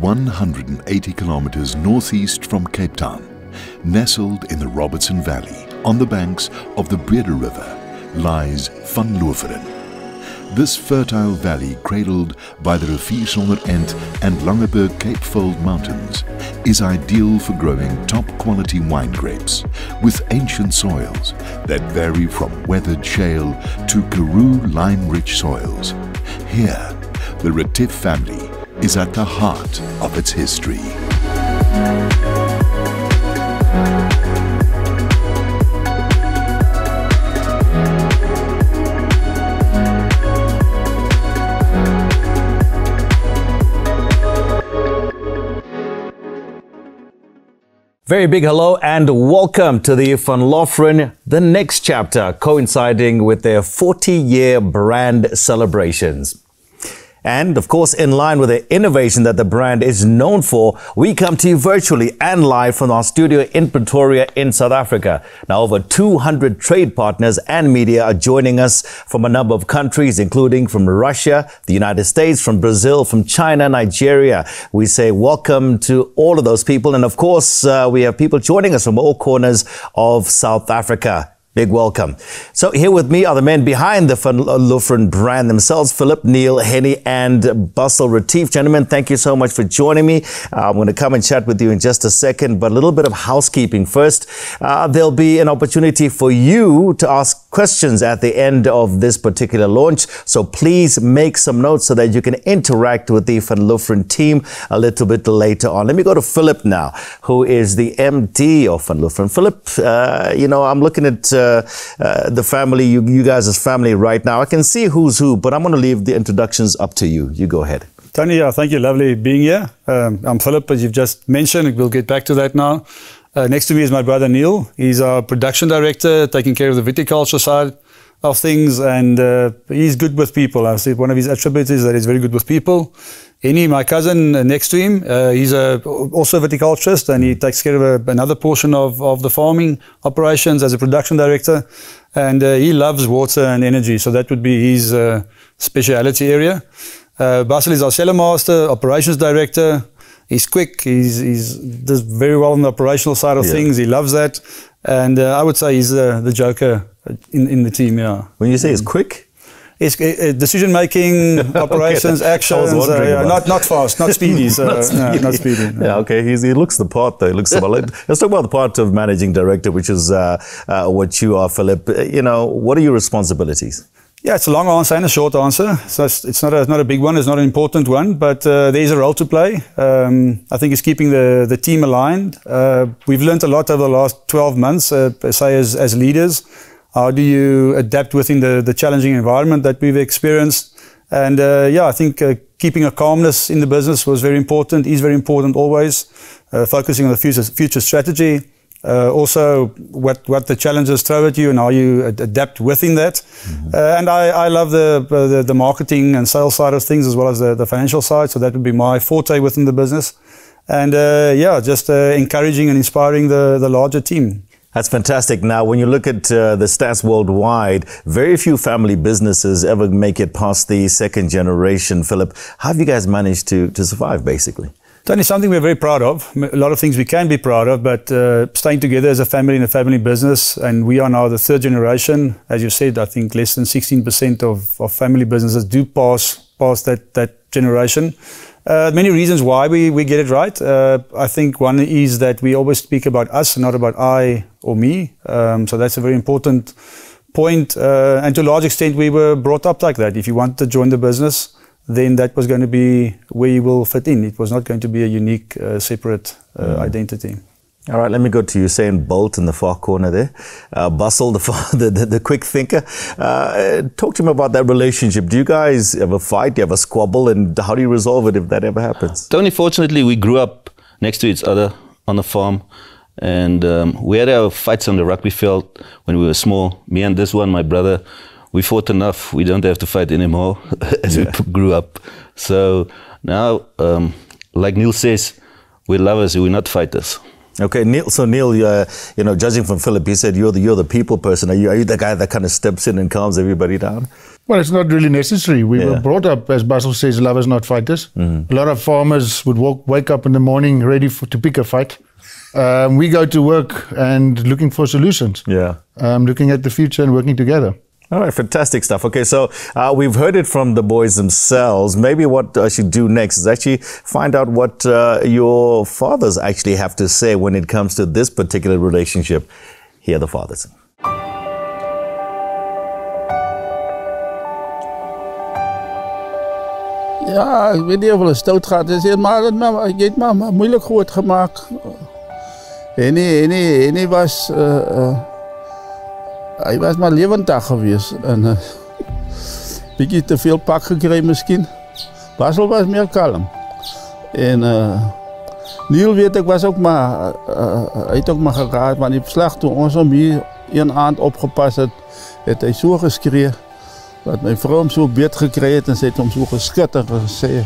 180 kilometers northeast from Cape Town, nestled in the Robertson Valley on the banks of the Brede River, lies Van Loveren. This fertile valley, cradled by the Riviersonder End and Langeberg Cape Fold Mountains, is ideal for growing top quality wine grapes with ancient soils that vary from weathered shale to Karoo lime rich soils. Here, the Retief family is at the heart of its history. Very big hello and welcome to the Van Loveren, the next chapter coinciding with their 40 year brand celebrations. And of course, in line with the innovation that the brand is known for, we come to you virtually and live from our studio in Pretoria in South Africa. Now, over 200 trade partners and media are joining us from a number of countries, including from Russia, the United States, from Brazil, from China, Nigeria. We say welcome to all of those people. And of course, uh, we have people joining us from all corners of South Africa. Big welcome. So here with me are the men behind the Loveren brand themselves, Philip, Neil, Henny, and Basil Retief. Gentlemen, thank you so much for joining me. Uh, I'm going to come and chat with you in just a second, but a little bit of housekeeping first. Uh, there'll be an opportunity for you to ask questions at the end of this particular launch. So please make some notes so that you can interact with the Loveren team a little bit later on. Let me go to Philip now, who is the MD of Loveren. Philip, uh, you know, I'm looking at uh, the family, you, you guys as family right now. I can see who's who, but I'm going to leave the introductions up to you. You go ahead. Tony, yeah, thank you. Lovely being here. Um, I'm Philip, as you've just mentioned. We'll get back to that now. Uh, next to me is my brother Neil. He's our production director, taking care of the viticulture side of things, and uh, he's good with people. I see one of his attributes is that he's very good with people. Henny, my cousin uh, next to him, uh, he's a, also a viticulturist and he takes care of a, another portion of, of the farming operations as a production director. And uh, he loves water and energy, so that would be his uh, speciality area. Uh, Basil is our cellar master, operations director. He's quick, he's, he's does very well on the operational side of yeah. things, he loves that. And uh, I would say he's the joker in, in the team, yeah. When you say it's quick, it's uh, decision making, operations, okay, actions. Uh, yeah, not not fast, not speedy. So, not, speedy. No, not speedy. No. Yeah, okay. He's, he looks the part though. He looks the part. Let's talk about the part of managing director, which is uh, uh what you are, Philip. Uh, you know, what are your responsibilities? Yeah, it's a long answer and a short answer. So it's, it's not a not a big one. It's not an important one, but uh, there is a role to play. Um, I think it's keeping the the team aligned. we've learned a lot over the last 12 months, say as as leaders. How do you adapt within the, the challenging environment that we've experienced? And uh, yeah, I think uh, keeping a calmness in the business was very important, is very important always. Uh, focusing on the future, future strategy. Uh, also, what, what the challenges throw at you and how you ad adapt within that. Mm-hmm. Uh, and I, I love the, the, the marketing and sales side of things as well as the, the financial side. So that would be my forte within the business. And uh, yeah, just encouraging and inspiring the, the larger team. That's fantastic. Now, when you look at uh, the stats worldwide, very few family businesses ever make it past the second generation. Philip, how have you guys managed to, to survive, basically? Tony, something we're very proud of. A lot of things we can be proud of, but uh, staying together as a family in a family business, and we are now the third generation. As you said, I think less than 16% of, of family businesses do pass past that, that generation. Uh, many reasons why we, we get it right. Uh, I think one is that we always speak about us, not about I or me. Um, so that's a very important point. Uh, and to a large extent, we were brought up like that. If you want to join the business, then that was going to be where you will fit in. It was not going to be a unique, uh, separate uh, mm. identity. All right, let me go to Usain Bolt in the far corner there. Uh, Basil, the, the, the, the, quick thinker. Uh, talk to him about that relationship. Do you guys ever fight? Do you ever squabble? And how do you resolve it if that ever happens? Tony, fortunately, we grew up next to each other on the farm. And um, we had our fights on the rugby field when we were small. Me and this one, my brother, we fought enough. We don't have to fight anymore as yeah. we grew up. So now, um, like Neil says, we're lovers, we're not fighters. Okay, Neil. So Neil, uh, you know, judging from Philip, he said you're the you're the people person. Are you are you the guy that kind of steps in and calms everybody down? Well, it's not really necessary. We Yeah. were brought up, as Basil says, lovers, not fighters. A lot of farmers would walk, wake up in the morning ready for, to pick a fight. Um, we go to work and looking for solutions, Yeah. um, looking at the future and working together. All right, fantastic stuff. Okay, so uh, we've heard it from the boys themselves. Maybe what I should do next is actually find out what uh, your fathers actually have to say when it comes to this particular relationship. Here are the fathers. Ja, ik weet niet of het stout gaat. Het is maar, je hebt maar moeilijk gemaakt. En hij, was, uh, hij was maar levendig geweest. En uh, beetje te veel pak gekregen misschien. Basel was meer kalm. En uh, Neil weet ik was ook maar, hij heeft ook maar geraad. Want die slag toen ons om hier een aand opgepast had, heeft hij zo geschreven. Dat mijn vrouw hem zo beet gekregen en ze heeft hem zo geschud en gezegd,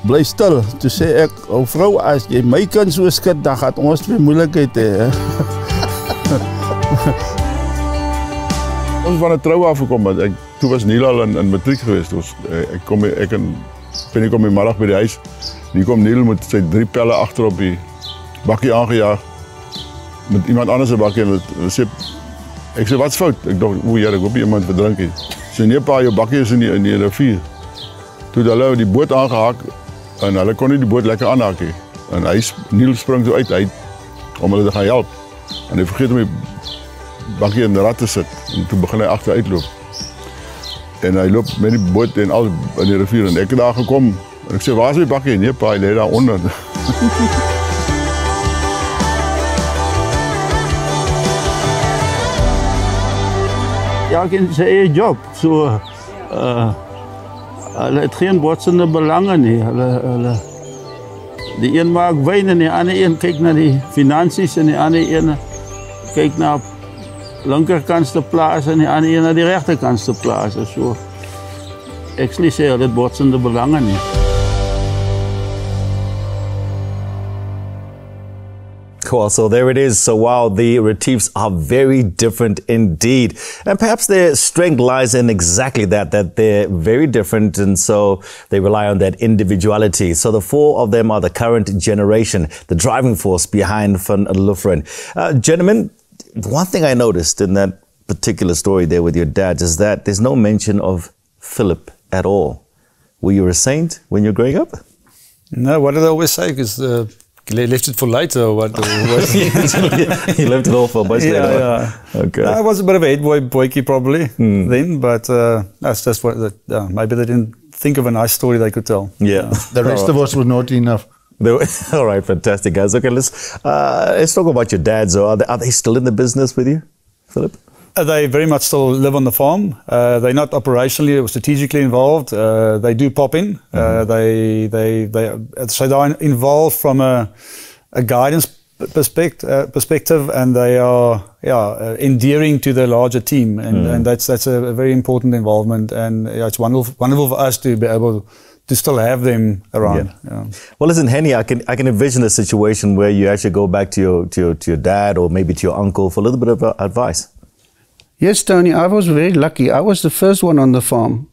blijf stil. Toen zei ik, vrouw, als je mij kan zo schudden, dan gaat ons twee moeilijkheid hè. Ons van 'n trou afgekom want ek toe was Neil al in, in matriek geweest. Ons eh, ek kom ek en Penny kom die middag by die huis. Hier kom Neil met sy drie pelle agter op die bakkie aangejaag met iemand anders se bakkie en hulle sê ek sê wat's fout? Ek dink o, Here, ek hoop iemand verdrink het. Sê nee pa, jou bakkie is in die in die rivier. Toe hulle die boot aangehaak en hulle kon nie die boot lekker aanhaak nie. En hy Neil spring so uit uit om hulle te gaan help. En hy vergeet om die bakkie in die rat te sit en toe begin hy agteruitloop. En hy loop met die boot en al in die rivier en ek het daar gekom en ek sê waar is my bakkie? Nee pa, hy lê daar onder. Ja, in zijn eigen job. Zo, uh, hulle het geen botsende belangen nie. Hulle, hulle, die een maakt wijn en die andere een kijkt naar die financiën en die andere een kijkt naar linkerkant te plaatsen en die het botsende. So there it is. So wow, the Retiefs are very different indeed. And perhaps their strength lies in exactly that, that they're very different. And so they rely on that individuality. So the four of them are the current generation, the driving force behind Van Loveren. Uh, gentlemen, one thing I noticed in that particular story there with your dad is that there's no mention of Philip at all. Were you a saint when you were growing up? No, what did I always say? Because uh, they left it for later. Or what? Or what? you left it all for much yeah, later. yeah. Okay. No, I was a bit of a head boy, boykie probably then, but uh, that's just what. That, uh, maybe they didn't think of a nice story they could tell. yeah. The rest of us were naughty enough. All right, fantastic, guys. Okay, let's uh, let's talk about your dad. So, are they, are they still in the business with you, Philip? Uh, they very much still live on the farm. Uh, they're not operationally or strategically involved. Uh, they do pop in. Uh, they, they, they, so they're involved from a, a guidance perspective, uh, perspective, and they are, yeah, uh, endearing to the larger team, and, and that's that's a, a very important involvement. And yeah, it's wonderful, wonderful for us to be able to still have them around. Yeah. Well, listen, Henny, I can I can envision a situation where you actually go back to your to your, to your dad or maybe to your uncle for a little bit of uh, advice. Yes, Tony, I was very lucky. I was the first one on the farm.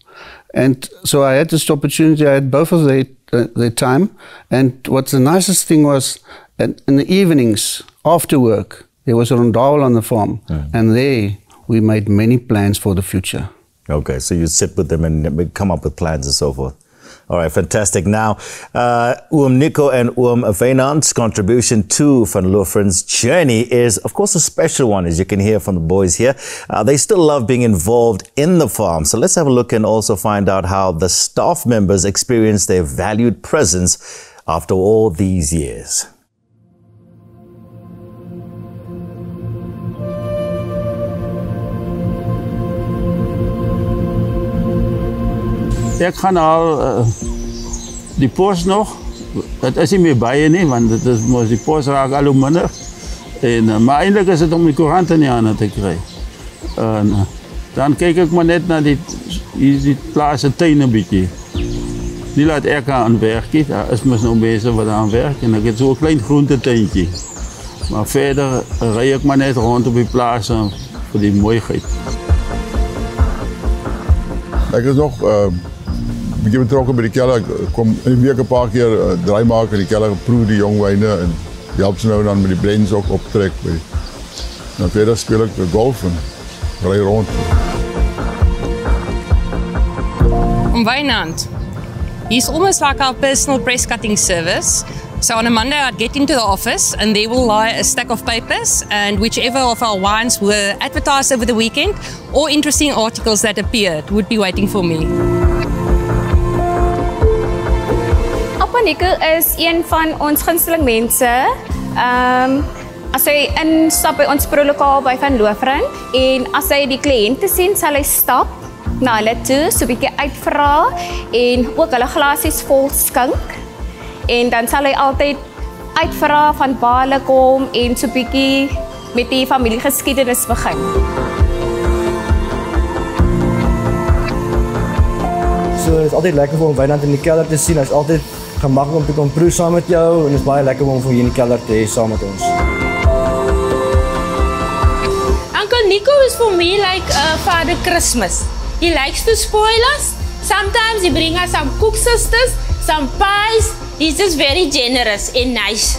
And so I had this opportunity. I had both of their, uh, their time. And what the nicest thing was, in, in the evenings after work, there was a rondel on the farm. And there we made many plans for the future. Okay, so you sit with them and come up with plans and so forth. All right, fantastic. Now, uh, Nico and Oom Wynand's contribution to Van Loveren's journey is, of course, a special one, as you can hear from the boys here. Uh, they still love being involved in the farm. So let's have a look and also find out how the staff members experience their valued presence after all these years. Ik ga al uh, die post nog. Het is niet meer bij je niet, want het is, die post raakt al minder. En, uh, maar eindelijk is het om die couranten niet aan te krijgen. En, uh, dan kijk ik maar net naar die, die, plaatsen tuin een beetje. Die laat ik aan werken. Daar is me nog bezig wat aan werk. En ik heb zo'n klein groentetuintje. Maar verder rij ik maar net rond op die plaatsen voor die mooiheid. Ek is nog uh bietjie betrokke by die kelder. Ek kom in die week 'n paar keer uh, draai maak in die kelder, proe die jong wyne en help se nou dan met die blends ook optrek by. Dan verder speel ek golf en ry rond. On Wynand, he's almost like our personal press cutting service. So on a Monday, I'd get into the office and there will lie a stack of papers, and whichever of our wines were advertised over the weekend or interesting articles that appeared would be waiting for me. Nico is een van ons gunsteling mense. Ehm um, as hy instap by ons prolokaal by Van Loofren en as hy die kliënte sien, sal hy stap na hulle toe, so 'n bietjie uitvra en ook hulle glasies vol skink. En dan sal hy altyd uitvra van waar hulle kom en so 'n bietjie met die familiegeskiedenis begin. So dit is altyd lekker om Wynand in die kelder te sien. Hy's altyd gemaklik om te kom proe saam met jou en dit is baie lekker om hom hier in die kelder te saam met ons. Uncle Nico is for me like uh, Father Christmas. He likes to spoil us. Sometimes he bring us some cook sisters, some pies. He's just very generous and nice.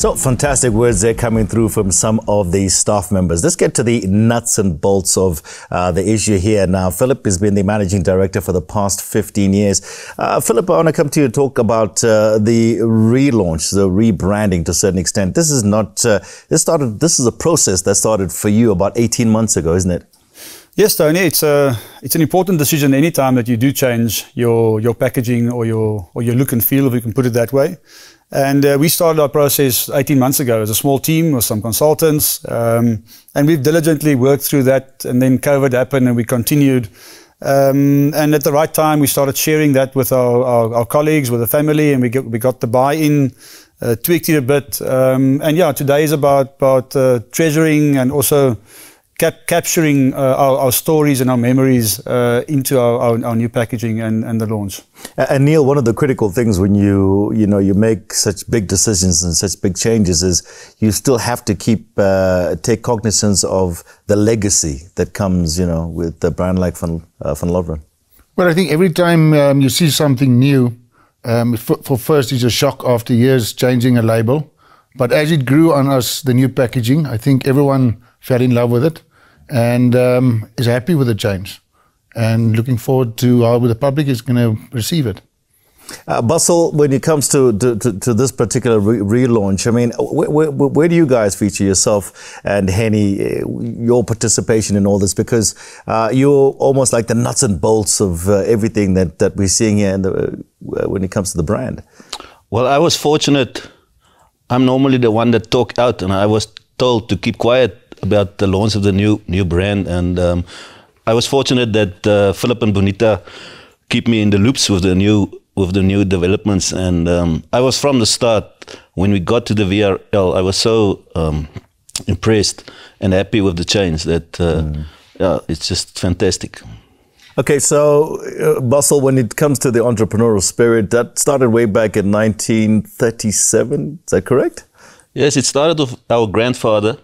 So fantastic words there coming through from some of the staff members. Let's get to the nuts and bolts of uh, the issue here now. Philip has been the managing director for the past 15 years. Uh, Philip, I want to come to you to talk about uh, the relaunch, the rebranding to a certain extent. This is not, uh, this started, this is a process that started for you about 18 months ago, isn't it? Yes, Tony, it's a it's an important decision anytime that you do change your your packaging or your or your look and feel, if you can put it that way. And uh, we started our process 18 months ago as a small team with some consultants, um, and we've diligently worked through that. And then COVID happened, and we continued. Um, and at the right time, we started sharing that with our, our, our colleagues, with the family, and we got, we got the buy-in, uh, tweaked it a bit. Um, and yeah, today is about about uh, treasuring and also cap- capturing uh, our, our, stories and our memories uh, into our, our, our, new packaging and, and the launch. And Neil, one of the critical things when you you know you make such big decisions and such big changes is you still have to keep uh, take cognizance of the legacy that comes you know with the brand like Van uh, Van Loveren. Well, I think every time um, you see something new, um, for, for first it's a shock after years changing a label, but as it grew on us, the new packaging, I think everyone fell in love with it and um, is happy with the change and looking forward to how the public is going to receive it. Uh, Basil, when it comes to, to, to, to this particular re- relaunch, I mean, where, where, where, do you guys feature yourself and Henny, uh, your participation in all this? Because uh, you're almost like the nuts and bolts of uh, everything that, that we're seeing here the, uh, when it comes to the brand. Well, I was fortunate. I'm normally the one that talk out, and I was told to keep quiet about the launch of the new new brand, and um, I was fortunate that uh, Philip and Bonita keep me in the loops with the new with the new developments, and um, I was from the start when we got to the VRL. I was so um, impressed and happy with the change that uh, mm. yeah, it's just fantastic. Okay, so uh, Basil, when it comes to the entrepreneurial spirit, that started way back in 1937. Is that correct? Yes, it started with our grandfather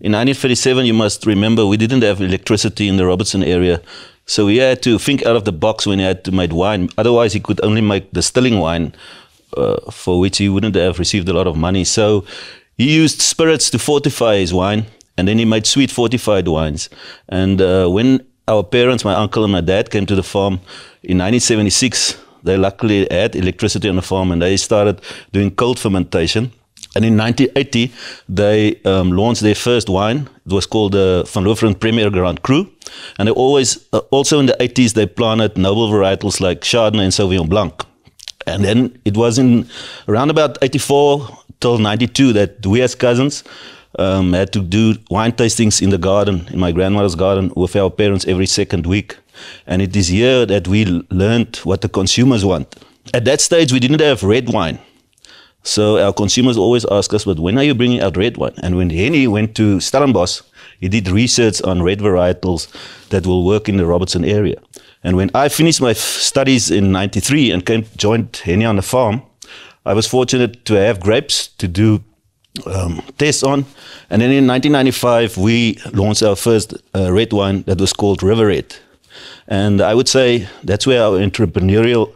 in 1937, you must remember we didn't have electricity in the Robertson area. So he had to think out of the box when he had to make wine. Otherwise, he could only make distilling wine, uh, for which he wouldn't have received a lot of money. So he used spirits to fortify his wine, and then he made sweet fortified wines. And uh, when our parents, my uncle and my dad, came to the farm in 1976, they luckily had electricity on the farm, and they started doing cold fermentation. And in 1980, they um, launched their first wine. It was called the Van Loveren Premier Grand Cru. And they always, uh, also in the 80s, they planted noble varietals like Chardonnay and Sauvignon Blanc. And then it was in around about 84 till 92 that we as cousins um, had to do wine tastings in the garden, in my grandmother's garden, with our parents every second week. And it is here that we learned what the consumers want. At that stage, we didn't have red wine. So our consumers always ask us, but when are you bringing out red wine? And when Henny went to Stellenbosch, he did research on red varietals that will work in the Robertson area. And when I finished my studies in 93 and came, joined Henny on the farm, I was fortunate to have grapes to do um, tests on. And then in 1995, we launched our first uh, red wine that was called River Red. And I would say that's where our entrepreneurial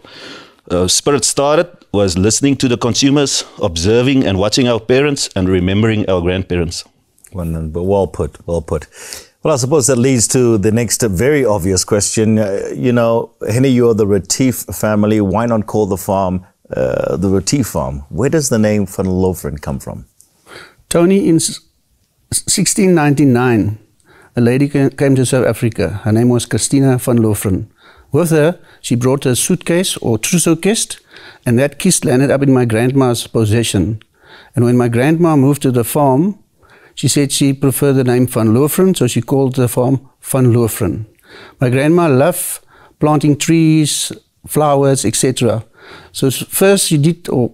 uh, spirit started was listening to the consumers, observing and watching our parents and remembering our grandparents. Well, well put, well put. Well, I suppose that leads to the next very obvious question. Uh, you know, Henny, you're the Retief family. Why not call the farm uh, the Retief farm? Where does the name Van Loveren come from? Tony, in 1699, a lady came to South Africa. Her name was Christina van Loveren. With her, she brought a suitcase or trousseau kist, and that kist landed up in my grandma's possession. And when my grandma moved to the farm, she said she preferred the name Van Loveren, so she called the farm Van Loveren. My grandma loved planting trees, flowers, etc. So first she did, or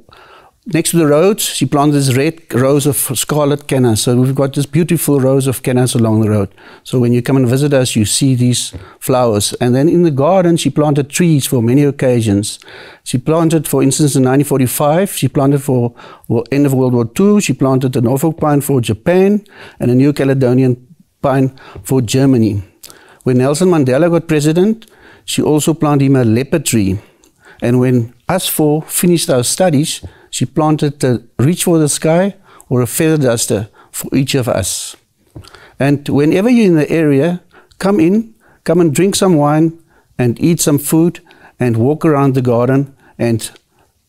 next to the road, she planted this red rows of scarlet cannas. So we've got this beautiful rows of cannas along the road. So when you come and visit us, you see these flowers. And then in the garden, she planted trees for many occasions. She planted, for instance, in 1945, she planted for well, end of World War II, she planted a Norfolk pine for Japan and a New Caledonian pine for Germany. When Nelson Mandela got president, she also planted him a leopard tree. And when us four finished our studies, she planted a reach for the sky or a feather duster for each of us. And whenever you're in the area, come in, come and drink some wine and eat some food and walk around the garden and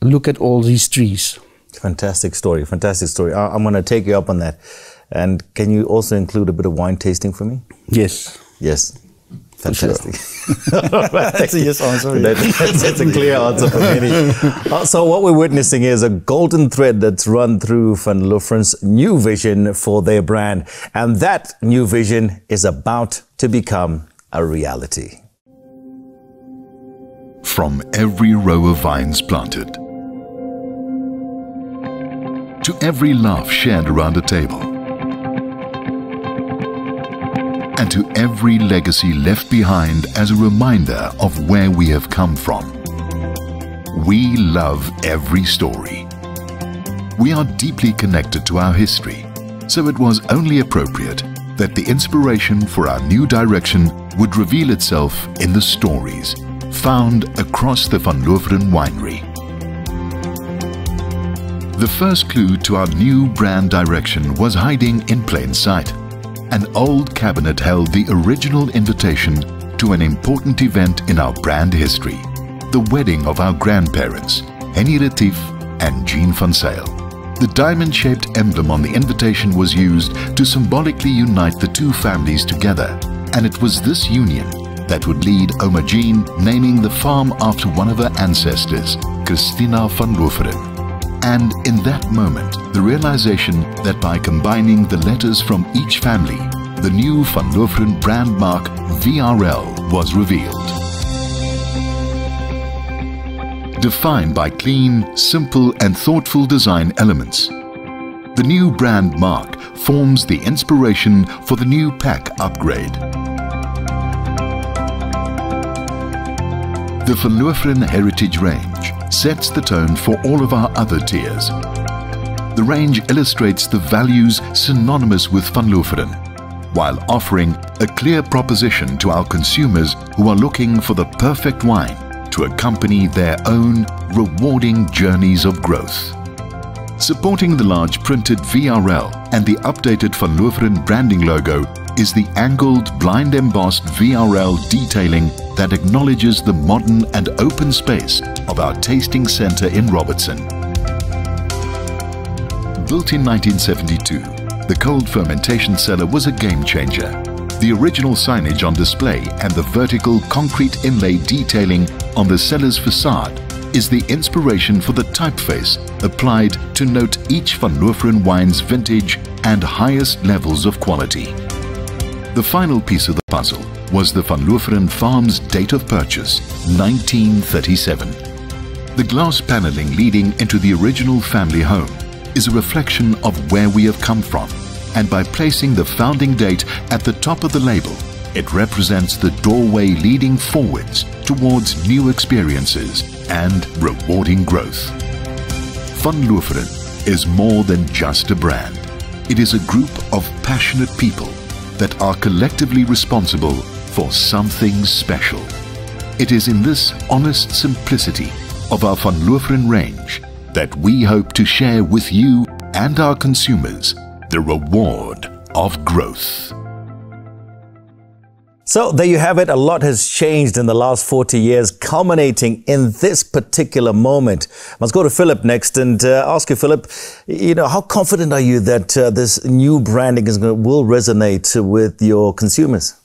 look at all these trees. Fantastic story, fantastic story. I'm going to take you up on that. And can you also include a bit of wine tasting for me? Yes. Yes. Fantastic. Sure. that's a yes answer. That, that's, that's, a clear answer for many. Uh, so what we're witnessing is a golden thread that's run through Van Loveren's new vision for their brand. And that new vision is about to become a reality. From every row of vines planted, to every laugh shared around a table, and to every legacy left behind as a reminder of where we have come from. We love every story. We are deeply connected to our history, so it was only appropriate that the inspiration for our new direction would reveal itself in the stories found across the Van Loveren winery. The first clue to our new brand direction was hiding in plain sight an old cabinet held the original invitation to an important event in our brand history, the wedding of our grandparents, Henny Retief and Jean van Zyl. The diamond-shaped emblem on the invitation was used to symbolically unite the two families together, and it was this union that would lead Oma Jean naming the farm after one of her ancestors, Christina van Loveren. And in that moment, the realization that by combining the letters from each family, the new Van Loveren brand mark VRL was revealed. Defined by clean, simple and thoughtful design elements, the new brand mark forms the inspiration for the new pack upgrade. The Van Loferen Heritage Range sets the tone for all of our other tiers. The range illustrates the values synonymous with Van Loveren, while offering a clear proposition to our consumers who are looking for the perfect wine to accompany their own rewarding journeys of growth. Supporting the large printed VRL and the updated Van Loveren branding logo is the angled blind embossed VRL detailing that acknowledges the modern and open space of our tasting centre in Robertson. Built in 1972, the cold fermentation cellar was a game changer. The original signage on display and the vertical concrete inlay detailing on the cellar's facade is the inspiration for the typeface applied to note each Van Loveren wine's vintage and highest levels of quality. The final piece of the puzzle was the Van Loveren Farm's date of purchase, 1937. The glass paneling leading into the original family home is a reflection of where we have come from, and by placing the founding date at the top of the label, it represents the doorway leading forwards towards new experiences and rewarding growth. Van Loveren, is more than just a brand. It is a group of passionate people that are collectively responsible for something special. It is in this honest simplicity of our Van Loveren range that we hope to share with you and our consumers the reward of growth. So there you have it. A lot has changed in the last 40 years, culminating in this particular moment. Let's go to Philip next and uh, ask you, Philip, you know, how confident are you that uh, this new branding is gonna, will resonate with your consumers?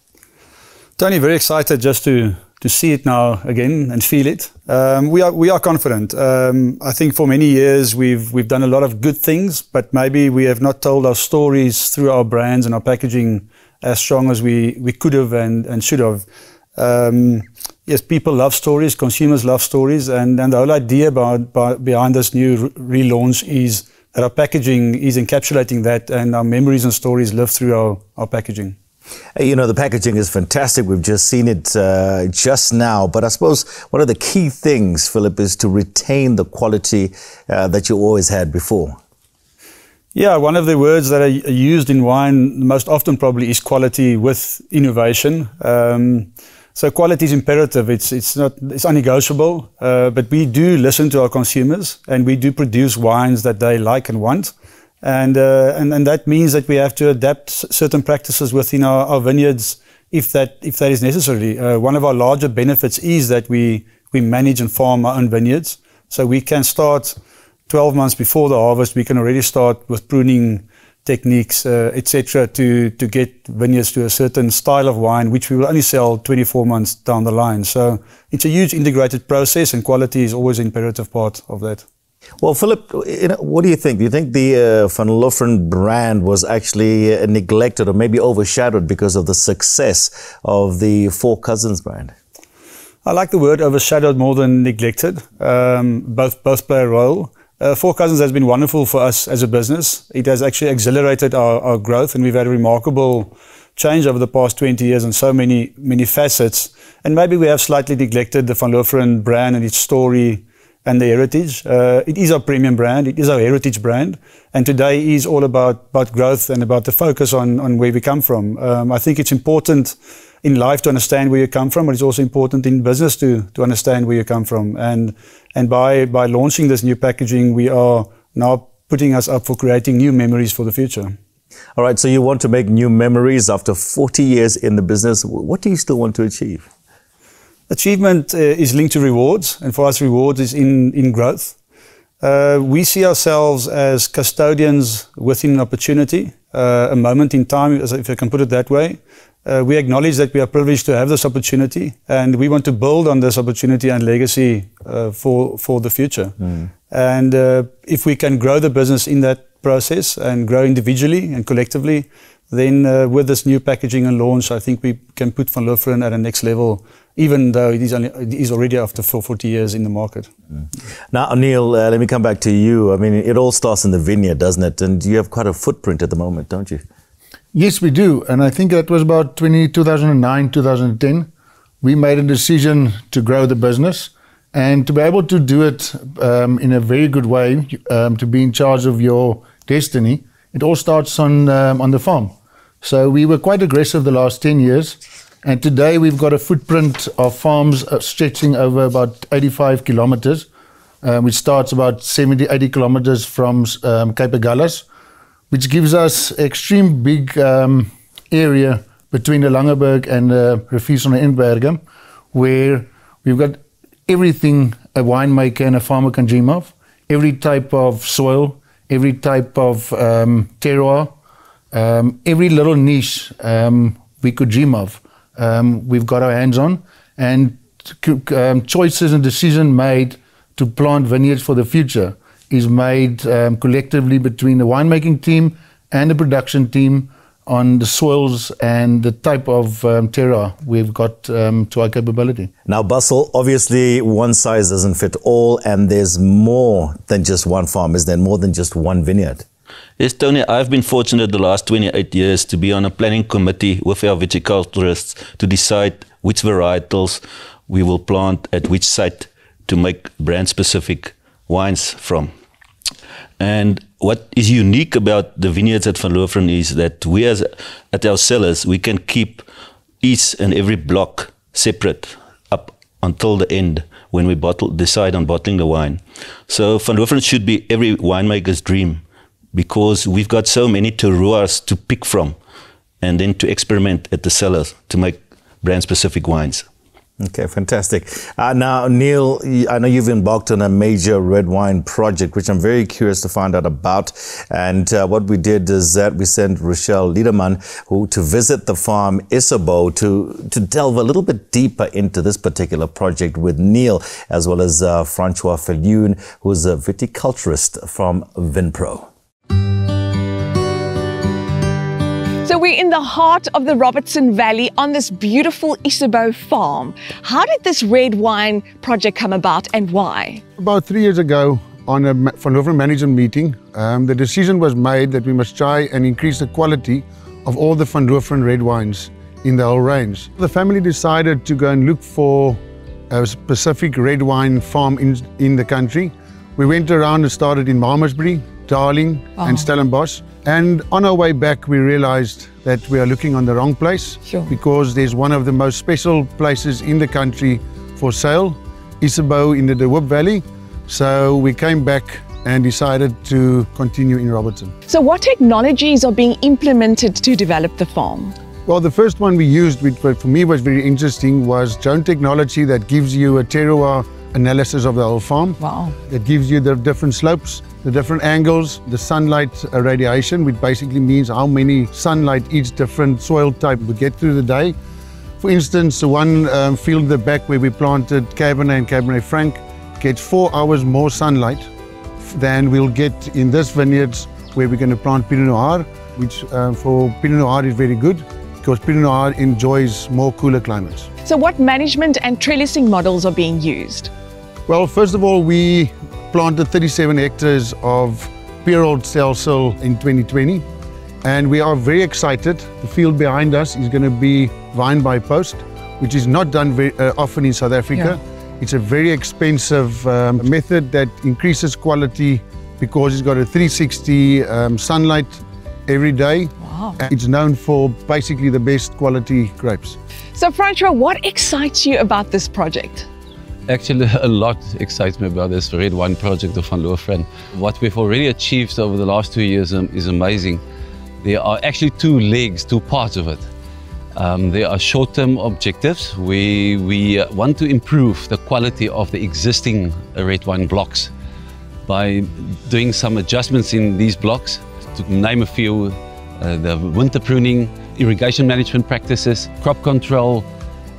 Tony, very excited just to to see it now again and feel it. Um, we are we are confident. Um, I think for many years we've we've done a lot of good things, but maybe we have not told our stories through our brands and our packaging as strong as we, we could have and, and should have. Um, yes, people love stories, consumers love stories, and, and the whole idea about, behind this new relaunch is that our packaging is encapsulating that, and our memories and stories live through our, our packaging. You know, the packaging is fantastic. We've just seen it uh, just now. But I suppose one of the key things, Philip, is to retain the quality uh, that you always had before. Yeah, one of the words that are used in wine most often probably is quality with innovation. Um, so quality is imperative. It's it's not it's unnegotiable. Uh, but we do listen to our consumers, and we do produce wines that they like and want, and uh, and and that means that we have to adapt certain practices within our, our vineyards if that if that is necessary. Uh, one of our larger benefits is that we we manage and farm our own vineyards, so we can start 12 months before the harvest, we can already start with pruning techniques, uh, etc., to to get vineyards to a certain style of wine, which we will only sell 24 months down the line. So it's a huge integrated process, and quality is always an imperative part of that. Well, Philip, you know, what do you think? Do you think the uh, Van Loveren brand was actually uh, neglected or maybe overshadowed because of the success of the Four Cousins brand? I like the word overshadowed more than neglected. Um, both both play a role. Uh, Four Cousins has been wonderful for us as a business. It has actually accelerated our, our growth, and we've had a remarkable change over the past 20 years in so many many facets. And maybe we have slightly neglected the Van Loveren brand and its story and the heritage. Uh, it is our premium brand. It is our heritage brand. And today is all about, about growth and about the focus on, on where we come from. Um, I think it's important in life to understand where you come from, but it's also important in business to, to understand where you come from. And, and by, by launching this new packaging, we are now putting us up for creating new memories for the future. All right, so you want to make new memories after 40 years in the business. What do you still want to achieve? Achievement uh, is linked to rewards, and for us, rewards is in, in growth. Uh, we see ourselves as custodians within an opportunity, uh, a moment in time, if I can put it that way, we acknowledge that we are privileged to have this opportunity and we want to build on this opportunity and legacy uh, for, for the future. Mm. And uh, if we can grow the business in that process and grow individually and collectively, then uh, with this new packaging and launch, I think we can put Van Loveren at a next level, even though it is, only, it is already after 40 years in the market. Mm. Now, Neil, uh, let me come back to you. I mean, it all starts in the vineyard, doesn't it? And you have quite a footprint at the moment, don't you? Yes, we do. And I think that was about 20, 2009, 2010. We made a decision to grow the business and to be able to do it um, in a very good way, um, to be in charge of your destiny. It all starts on, um, on the farm. So we were quite aggressive the last 10 years. And today we've got a footprint of farms uh, stretching over about 85 kilometers, um, which starts about 70, 80 kilometers from um, Cape Agulhas which gives us extreme big um, area between the Langeberg and the Rivier on the Endbergen, where we've got everything a winemaker and a farmer can dream of. Every type of soil, every type of um, terroir, um, every little niche um, we could dream of, um, we've got our hands on. And um, choices and decisions made to plant vineyards for the future is made um, collectively between the winemaking team and the production team on the soils and the type of um, terroir we've got um, to our capability. Now, Basil, obviously one size doesn't fit all, and there's more than just one farm, is there? More than just one vineyard? Yes, Tony, I've been fortunate the last 28 years to be on a planning committee with our viticulturists to decide which varietals we will plant at which site to make brand specific wines from. And what is unique about the vineyards at Van Loveren is that we as at our cellars we can keep each and every block separate up until the end when we bottle decide on bottling the wine. So Van Loveren should be every winemaker's dream because we've got so many terroirs to pick from and then to experiment at the cellars to make brand specific wines. Okay, fantastic. Uh, now, Neil, I know you've embarked on a major red wine project, which I'm very curious to find out about. And uh, what we did is that we sent Rochelle Liederman who to visit the farm Isabeau to to delve a little bit deeper into this particular project with Neil, as well as uh, Francois Viljoen, who's a viticulturist from Vinpro. So we're in the heart of the Robertson Valley on this beautiful Isabeau farm. How did this red wine project come about and why? About three years ago, on a Van Loveren management meeting, um, the decision was made that we must try and increase the quality of all the Van Loveren red wines in the whole range. The family decided to go and look for a specific red wine farm in, in the country. We went around and started in Malmesbury, Darling Oh. and Stellenbosch. And on our way back, we realized that we are looking on the wrong place Sure. because there's one of the most special places in the country for sale, Isabeau in the De Valley. So we came back and decided to continue in Robertson. So what technologies are being implemented to develop the farm? Well, the first one we used, which for me was very interesting, was drone technology that gives you a terroir analysis of the whole farm. Wow. It gives you the different slopes, the different angles, the sunlight uh, radiation, which basically means how many sunlight each different soil type would get through the day. For instance, the one um, field at the back where we planted Cabernet and Cabernet Franc gets four hours more sunlight than we'll get in this vineyards where we're going to plant Pinot Noir, which uh, for Pinot Noir is very good because Pinot Noir enjoys more cooler climates. So what management and trellising models are being used? Well, first of all, we planted 37 hectares of pure old Cell in 2020, and we are very excited. The field behind us is going to be vine by post, which is not done very uh, often in South Africa. It's a very expensive um, method that increases quality because it's got a 360 um, sunlight every day. Wow. And It's known for basically the best quality grapes. So Francois, what excites you about this project? Actually, a lot excites me about this red wine project of Van Loveren. What we've already achieved over the last two years um, is amazing. There are actually two legs, two parts of it. Um, there are short-term objectives. We, we uh, want to improve the quality of the existing red wine blocks by doing some adjustments in these blocks. To name a few, uh, the winter pruning, irrigation management practices, crop control,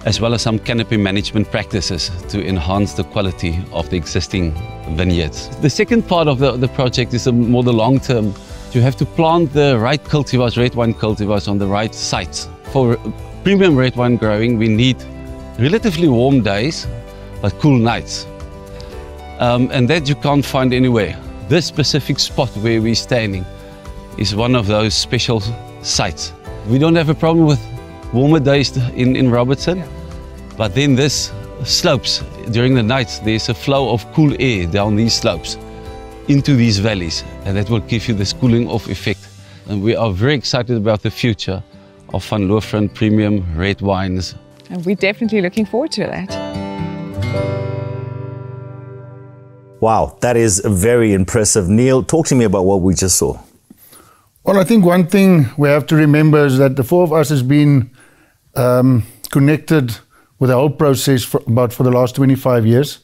as well as some canopy management practices to enhance the quality of the existing vineyards. The second part of the, the project is more the long term. You have to plant the right cultivars, red wine cultivars on the right sites. For premium red wine growing, we need relatively warm days, but cool nights. Um, and that you can't find anywhere. This specific spot where we're standing is one of those special sites. We don't have a problem with warmer days in, in Robertson, but then this slopes during the nights, there's a flow of cool air down these slopes into these valleys, and that will give you this cooling off effect. And we are very excited about the future of Van Loveren premium red wines. And we're definitely looking forward to that. Wow, that is very impressive. Neil, talk to me about what we just saw. Well, I think one thing we have to remember is that the four of us has been um, connected with the whole process for about for the last 25 years.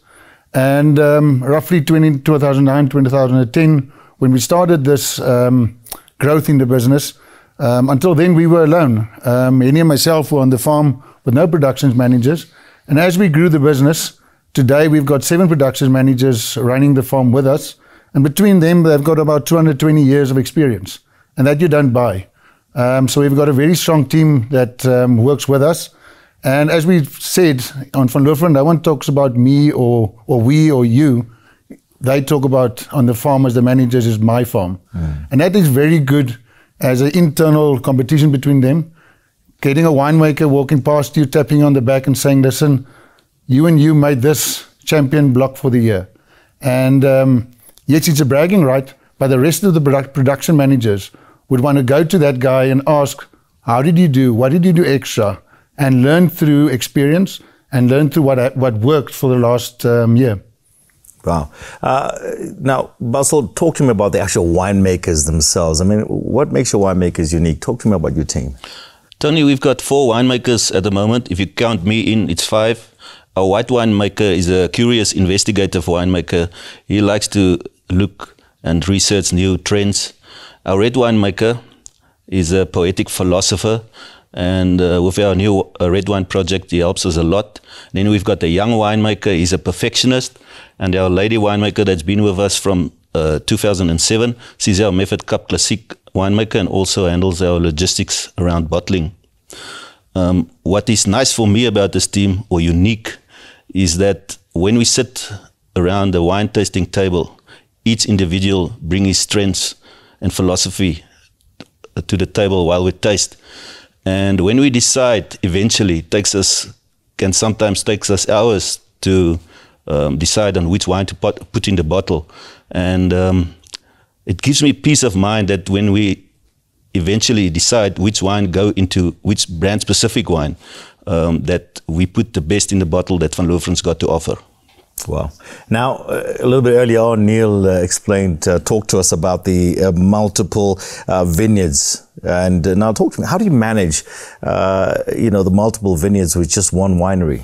And um, roughly 20, 2009, 2010, when we started this um, growth in the business, um, until then we were alone. Um, Henny and myself were on the farm with no productions managers. And as we grew the business, today we've got seven production managers running the farm with us. And between them, they've got about 220 years of experience. And that you don't buy. Um, so we've got a very strong team that um, works with us. And as we said on Van Loveren, no one talks about me or, or we or you. They talk about on the farm as the managers is my farm. And that is very good as an internal competition between them. Getting a winemaker walking past you, tapping on the back and saying, listen, you and you made this champion block for the year. And um, Yes, it's a bragging right, but the rest of the produ- production managers would want to go to that guy and ask, how did you do? What did you do extra? And learn through experience and learn through what, what worked for the last um, year. Wow. Uh, now, Basil, talk to me about the actual winemakers themselves. I mean, what makes your winemakers unique? Talk to me about your team. Tony, we've got four winemakers at the moment. If you count me in, it's five. Our white winemaker is a curious, investigative winemaker. He likes to look and research new trends. Our red winemaker is a poetic philosopher. And uh, with our new uh, red wine project, he helps us a lot. Then we've got a young winemaker, he's a perfectionist. And our lady winemaker that's been with us from uh, 2007, she's our Méthode Cap Classique winemaker and also handles our logistics around bottling. Um, what is nice for me about this team, or unique, is that when we sit around the wine tasting table, each individual brings his strengths and philosophy to the table while we taste. And when we decide, eventually, it takes us can sometimes takes us hours to um, decide on which wine to put, put in the bottle. And um, it gives me peace of mind that when we eventually decide which wine go into which brand specific wine, um, that we put the best in the bottle that Van Loveren's got to offer. Wow. Now, uh, a little bit earlier on, Neil uh, explained, uh, talked to us about the uh, multiple uh, vineyards. And now talk to me, how do you manage, you know, the multiple vineyards with just one winery?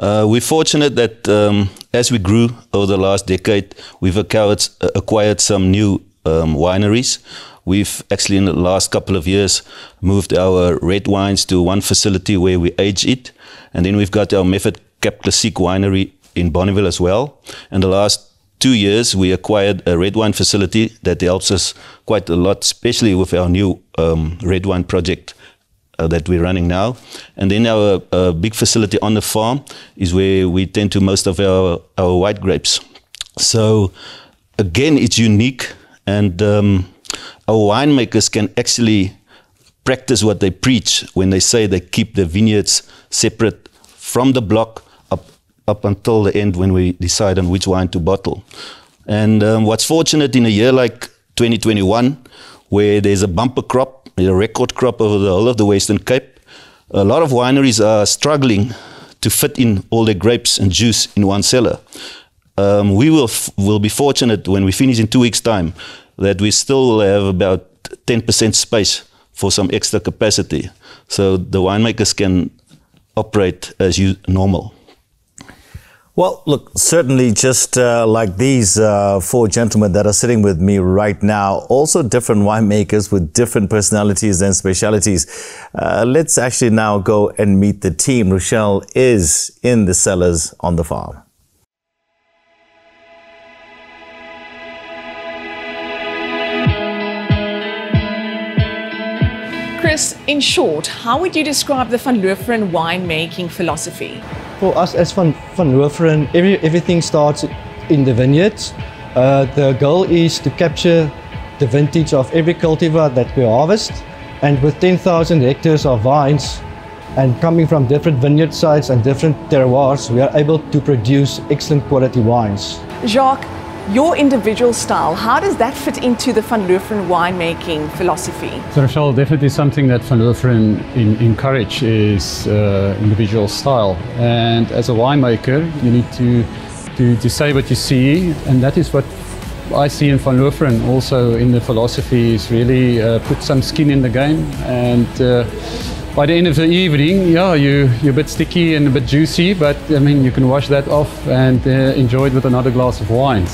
we're fortunate that um, as we grew over the last decade, we've acquired, acquired some new um, wineries. We've actually, in the last couple of years, moved our red wines to one facility where we age it. And then we've got our Méthode Cap Classique winery in Bonnievale as well. And the last two years, we acquired a red wine facility that helps us quite a lot, especially with our new um, red wine project uh, that we're running now. And then our uh, big facility on the farm is where we tend to most of our, our white grapes. So again, it's unique and um, our winemakers can actually practice what they preach when they say they keep the vineyards separate from the block up until the end when we decide on which wine to bottle. And um, what's fortunate in a year like 2021, where there's a bumper crop, a record crop over the whole of the Western Cape, a lot of wineries are struggling to fit in all their grapes and juice in one cellar. Um, we will will be fortunate when we finish in two weeks' time that we still have about 10% space for some extra capacity, so the winemakers can operate as you normal. Well, look, certainly just uh, like these uh, four gentlemen that are sitting with me right now, also different winemakers with different personalities and specialities. Uh, let's actually now go and meet the team. Rochelle is in the cellars on the farm. Chris, in short, how would you describe the Van Loveren winemaking philosophy? For us as Van, Van Loveren, every, everything starts in the vineyards. Uh, the goal is to capture the vintage of every cultivar that we harvest. And with 10,000 hectares of vines and coming from different vineyard sites and different terroirs, we are able to produce excellent quality wines. Jacques, your individual style, how does that fit into the Van Loveren winemaking philosophy? So Rochelle, definitely something that Van Loveren in, encourage is uh, individual style. And as a winemaker, you need to, to, to say what you see, and that is what I see in Van Loveren also in the philosophy is really uh, put some skin in the game and uh, by the end of the evening, yeah, you, you're a bit sticky and a bit juicy, but I mean, you can wash that off and uh, enjoy it with another glass of wine.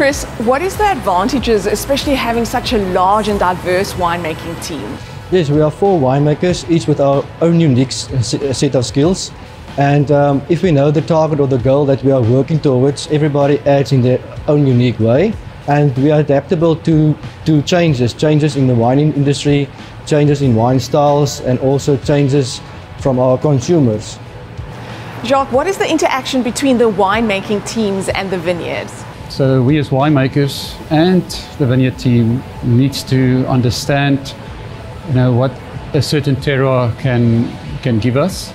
Chris, what is the advantages, especially having such a large and diverse winemaking team? Yes, we are four winemakers, each with our own unique set of skills. And um, if we know the target or the goal that we are working towards, everybody adds in their own unique way. And we are adaptable to, to changes, changes in the wine industry, changes in wine styles, and also changes from our consumers. Jacques, what is the interaction between the winemaking teams and the vineyards? So we as winemakers and the vineyard team needs to understand, you know, what a certain terroir can can give us.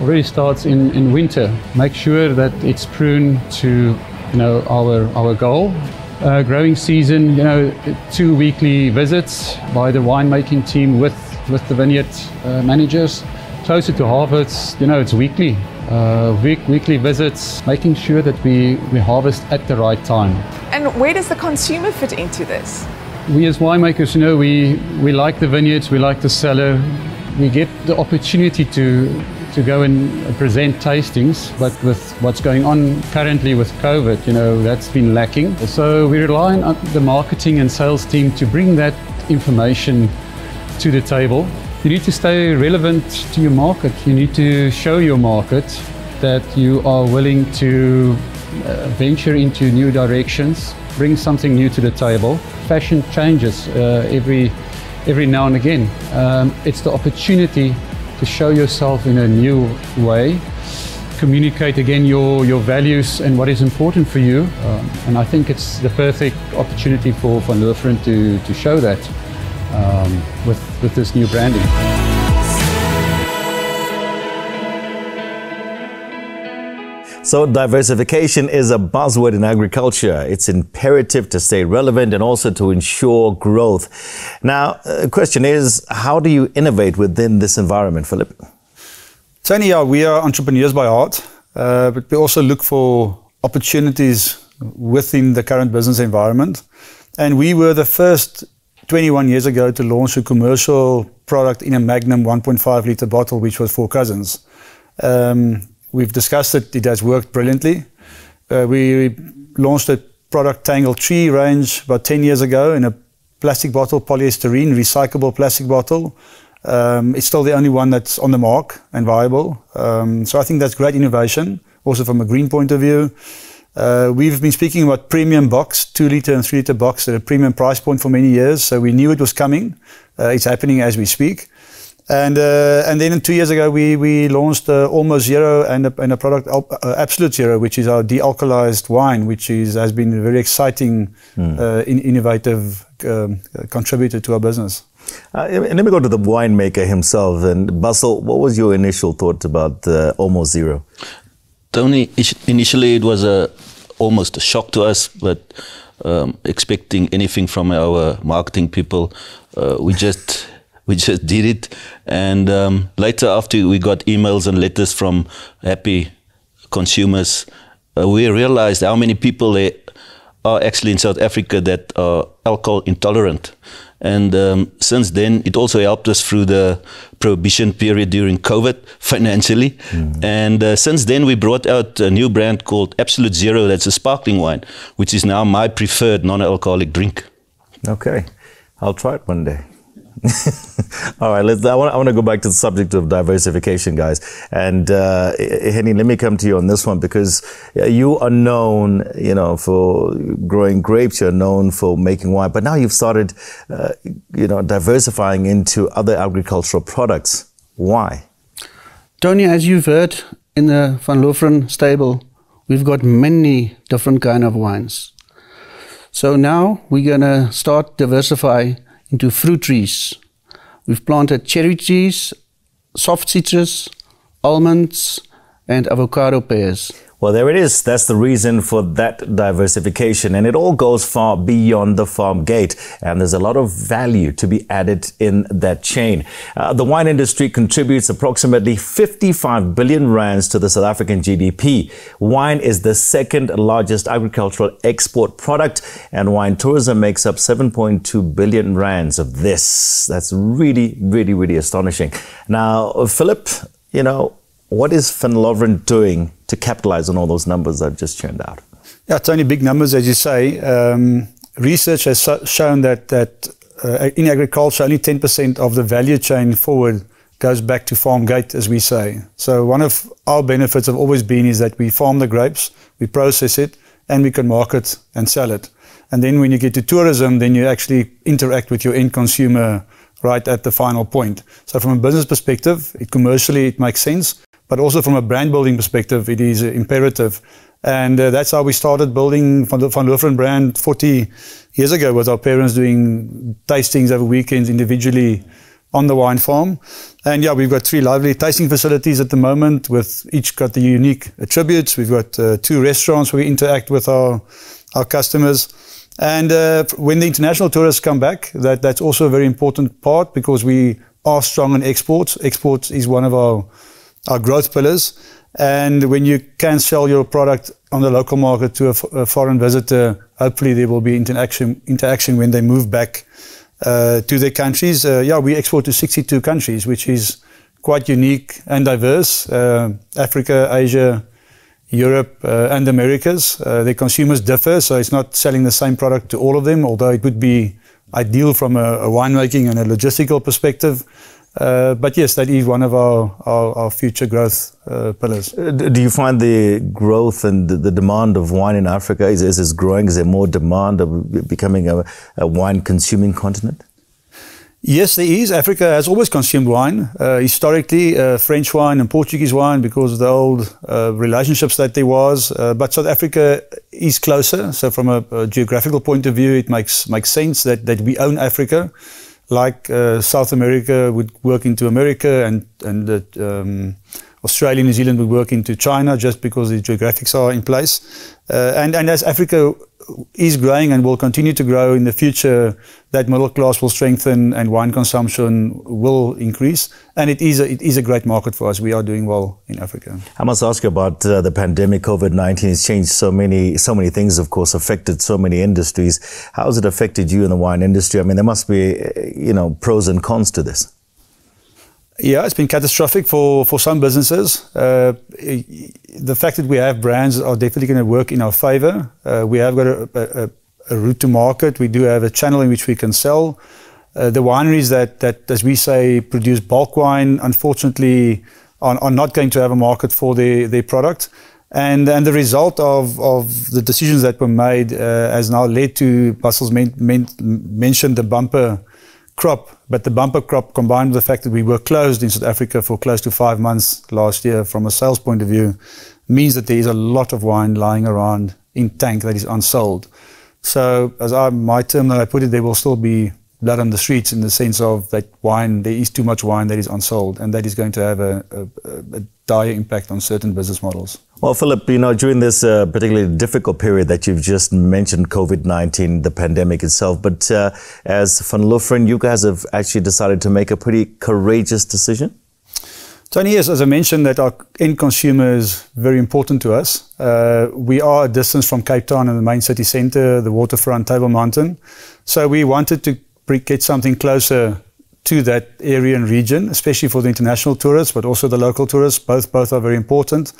Already starts in, in winter. Make sure that it's pruned to, you know, our our goal. uh, growing season, you know, two weekly visits by the winemaking team with, with the vineyard uh, managers. Closer to harvest, you know, it's weekly. Uh, week, weekly visits, making sure that we, we harvest at the right time. And where does the consumer fit into this? We as winemakers, you know, we, we like the vineyards, we like the cellar. We get the opportunity to, to go and present tastings, but with what's going on currently with COVID, you know, that's been lacking. So we rely on the marketing and sales team to bring that information to the table. You need to stay relevant to your market. You need to show your market that you are willing to uh, venture into new directions, bring something new to the table. Fashion changes uh, every every now and again. Um, it's the opportunity to show yourself in a new way, communicate again your, your values and what is important for you. Um, and I think it's the perfect opportunity for Van Loveren to, to show that um, with, with this new branding. So, diversification is a buzzword in agriculture. It's imperative to stay relevant and also to ensure growth. Now, the question is how do you innovate within this environment, Philip? Tony, yeah, we are entrepreneurs by heart, uh, but we also look for opportunities within the current business environment. And we were the first 21 years ago to launch a commercial product in a Magnum 1.5 litre bottle, which was Four Cousins. Um, We've discussed it. It has worked brilliantly. Uh, we launched a product Tangle Tree range about 10 years ago in a plastic bottle, polyester, recyclable plastic bottle. Um, it's still the only one that's on the mark and viable. Um, so I think that's great innovation, also from a green point of view. Uh, we've been speaking about premium box, two liter and three liter box at a premium price point for many years. So we knew it was coming. Uh, it's happening as we speak. And uh, and then two years ago we we launched uh, almost zero and a, and a product uh, absolute zero, which is our de-alcoholized wine, which is has been a very exciting, mm. in, innovative um, contributor to our business. Uh, let me go to the winemaker himself. And Basil, what was your initial thought about uh, almost zero? Tony, initially it was a almost a shock to us, but um, expecting anything from our marketing people, uh, we just we just did it. And um, later, after we got emails and letters from happy consumers, uh, we realized how many people are actually in South Africa that are alcohol intolerant. And um, since then, it also helped us through the prohibition period during COVID financially. Mm. And uh, since then, we brought out a new brand called Absolute Zero. That's a sparkling wine, which is now my preferred non-alcoholic drink. Okay, I'll try it one day. All right, let's. I want. I to go back to the subject of diversification, guys. And uh, Henny, let me come to you on this one because you are known, you know, for growing grapes. You're known for making wine, but now you've started, uh, you know, diversifying into other agricultural products. Why? Tony, as you've heard in the Van Loveren stable, we've got many different kind of wines. So now we're gonna start diversify into fruit trees. We've planted cherry trees, soft citrus, almonds, and avocado pears. Well, there it is. That's the reason for that diversification. And it all goes far beyond the farm gate. And there's a lot of value to be added in that chain. Uh, the wine industry contributes approximately 55 billion rands to the South African GDP. Wine is the second largest agricultural export product, and wine tourism makes up 7.2 billion rands of this. That's really, really, really astonishing. Now, Philip, you know, what is Loveren doing to capitalize on all those numbers I've just churned out? Yeah, it's only big numbers, as you say. Um, research has shown that that uh, in agriculture, only 10% of the value chain forward goes back to farm gate, as we say. So one of our benefits have always been is that we farm the grapes, we process it, and we can market and sell it. And then when you get to tourism, then you actually interact with your end consumer right at the final point. So from a business perspective, it commercially it makes sense but also from a brand building perspective, it is imperative. And uh, that's how we started building Van, Van Loveren brand 40 years ago with our parents doing tastings over weekends individually on the wine farm. And yeah, we've got three lively tasting facilities at the moment with each got the unique attributes. We've got uh, two restaurants where we interact with our, our customers. And uh, when the international tourists come back, that, that's also a very important part because we are strong in exports. Exports is one of our, our growth pillars. And when you can sell your product on the local market to a, foreign visitor, hopefully there will be interaction, when they move back uh, to their countries. Uh, yeah, we export to 62 countries, which is quite unique and diverse. Uh, Africa, Asia, Europe, and Americas. Uh, the consumers differ, so it's not selling the same product to all of them, although it would be ideal from a winemaking and a logistical perspective. Uh, but yes, that is one of our, future growth uh, pillars. Uh, do you find the growth and the, demand of wine in Africa is, is, is growing? Is there more demand of becoming a, a wine consuming continent? Yes, there is. Africa has always consumed wine. Uh, historically, uh, French wine and Portuguese wine because of the old uh, relationships that there was. Uh, but South Africa is closer. So from a, a, geographical point of view, it makes, makes sense that, that we own Africa. Like uh, South America would work into America and, and um, Australia, New Zealand would work into China just because the geographics are in place. Uh, and, and as Africa is growing and will continue to grow in the future, that middle class will strengthen and wine consumption will increase. And it is a, it is a great market for us. We are doing well in Africa. I must ask you about uh, the pandemic. COVID 19 has changed so many, so many things, of course, affected so many industries. How has it affected you in the wine industry? I mean, there must be, uh, you know, pros and cons to this. Yeah, it's been catastrophic for, for some businesses. Uh, the fact that we have brands are definitely going to work in our favor. Uh, we have got a, a, a, route to market. We do have a channel in which we can sell. Uh, the wineries that, that, as we say, produce bulk wine, unfortunately, are, are not going to have a market for their, their product. And, and the result of, of the decisions that were made uh, has now led to, Basil's men, men, mentioned the bumper crop, but the bumper crop combined with the fact that we were closed in South Africa for close to five months last year from a sales point of view means that there is a lot of wine lying around in tank that is unsold. So, as I, my term that I put it, there will still be blood on the streets in the sense of that wine, there is too much wine that is unsold, and that is going to have a, a, a dire impact on certain business models. Well, Philip, you know, during this uh, particularly difficult period that you've just mentioned, COVID 19, the pandemic itself, but uh, as Van Loveren, you guys have actually decided to make a pretty courageous decision? Tony, yes, as I mentioned, that our end consumer is very important to us. Uh, we are a distance from Cape Town and the main city centre, the waterfront, Table Mountain. So we wanted to get something closer to that area and region, especially for the international tourists, but also the local tourists. Both both are very important.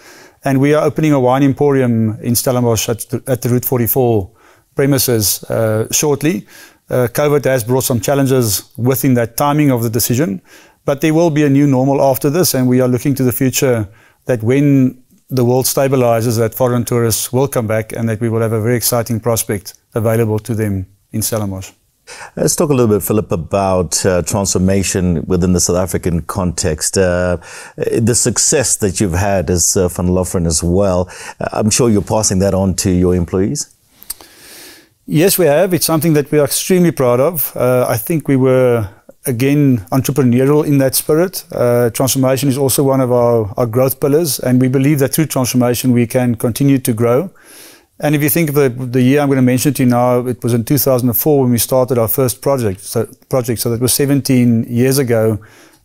And we are opening a wine emporium in Stellenbosch at the, at the Route 44 premises uh, shortly. Uh, COVID has brought some challenges within that timing of the decision, but there will be a new normal after this, and we are looking to the future that when the world stabilizes, that foreign tourists will come back and that we will have a very exciting prospect available to them in Stellenbosch. Let's talk a little bit, Philip, about uh, transformation within the South African context. Uh, the success that you've had as uh, Van Loveren as well. Uh, I'm sure you're passing that on to your employees. Yes, we have. It's something that we are extremely proud of. Uh, I think we were, again, entrepreneurial in that spirit. Uh, transformation is also one of our, our growth pillars, and we believe that through transformation we can continue to grow. And if you think of the, the year I'm going to mention to you now, it was in 2004 when we started our first project. So, project. so that was 17 years ago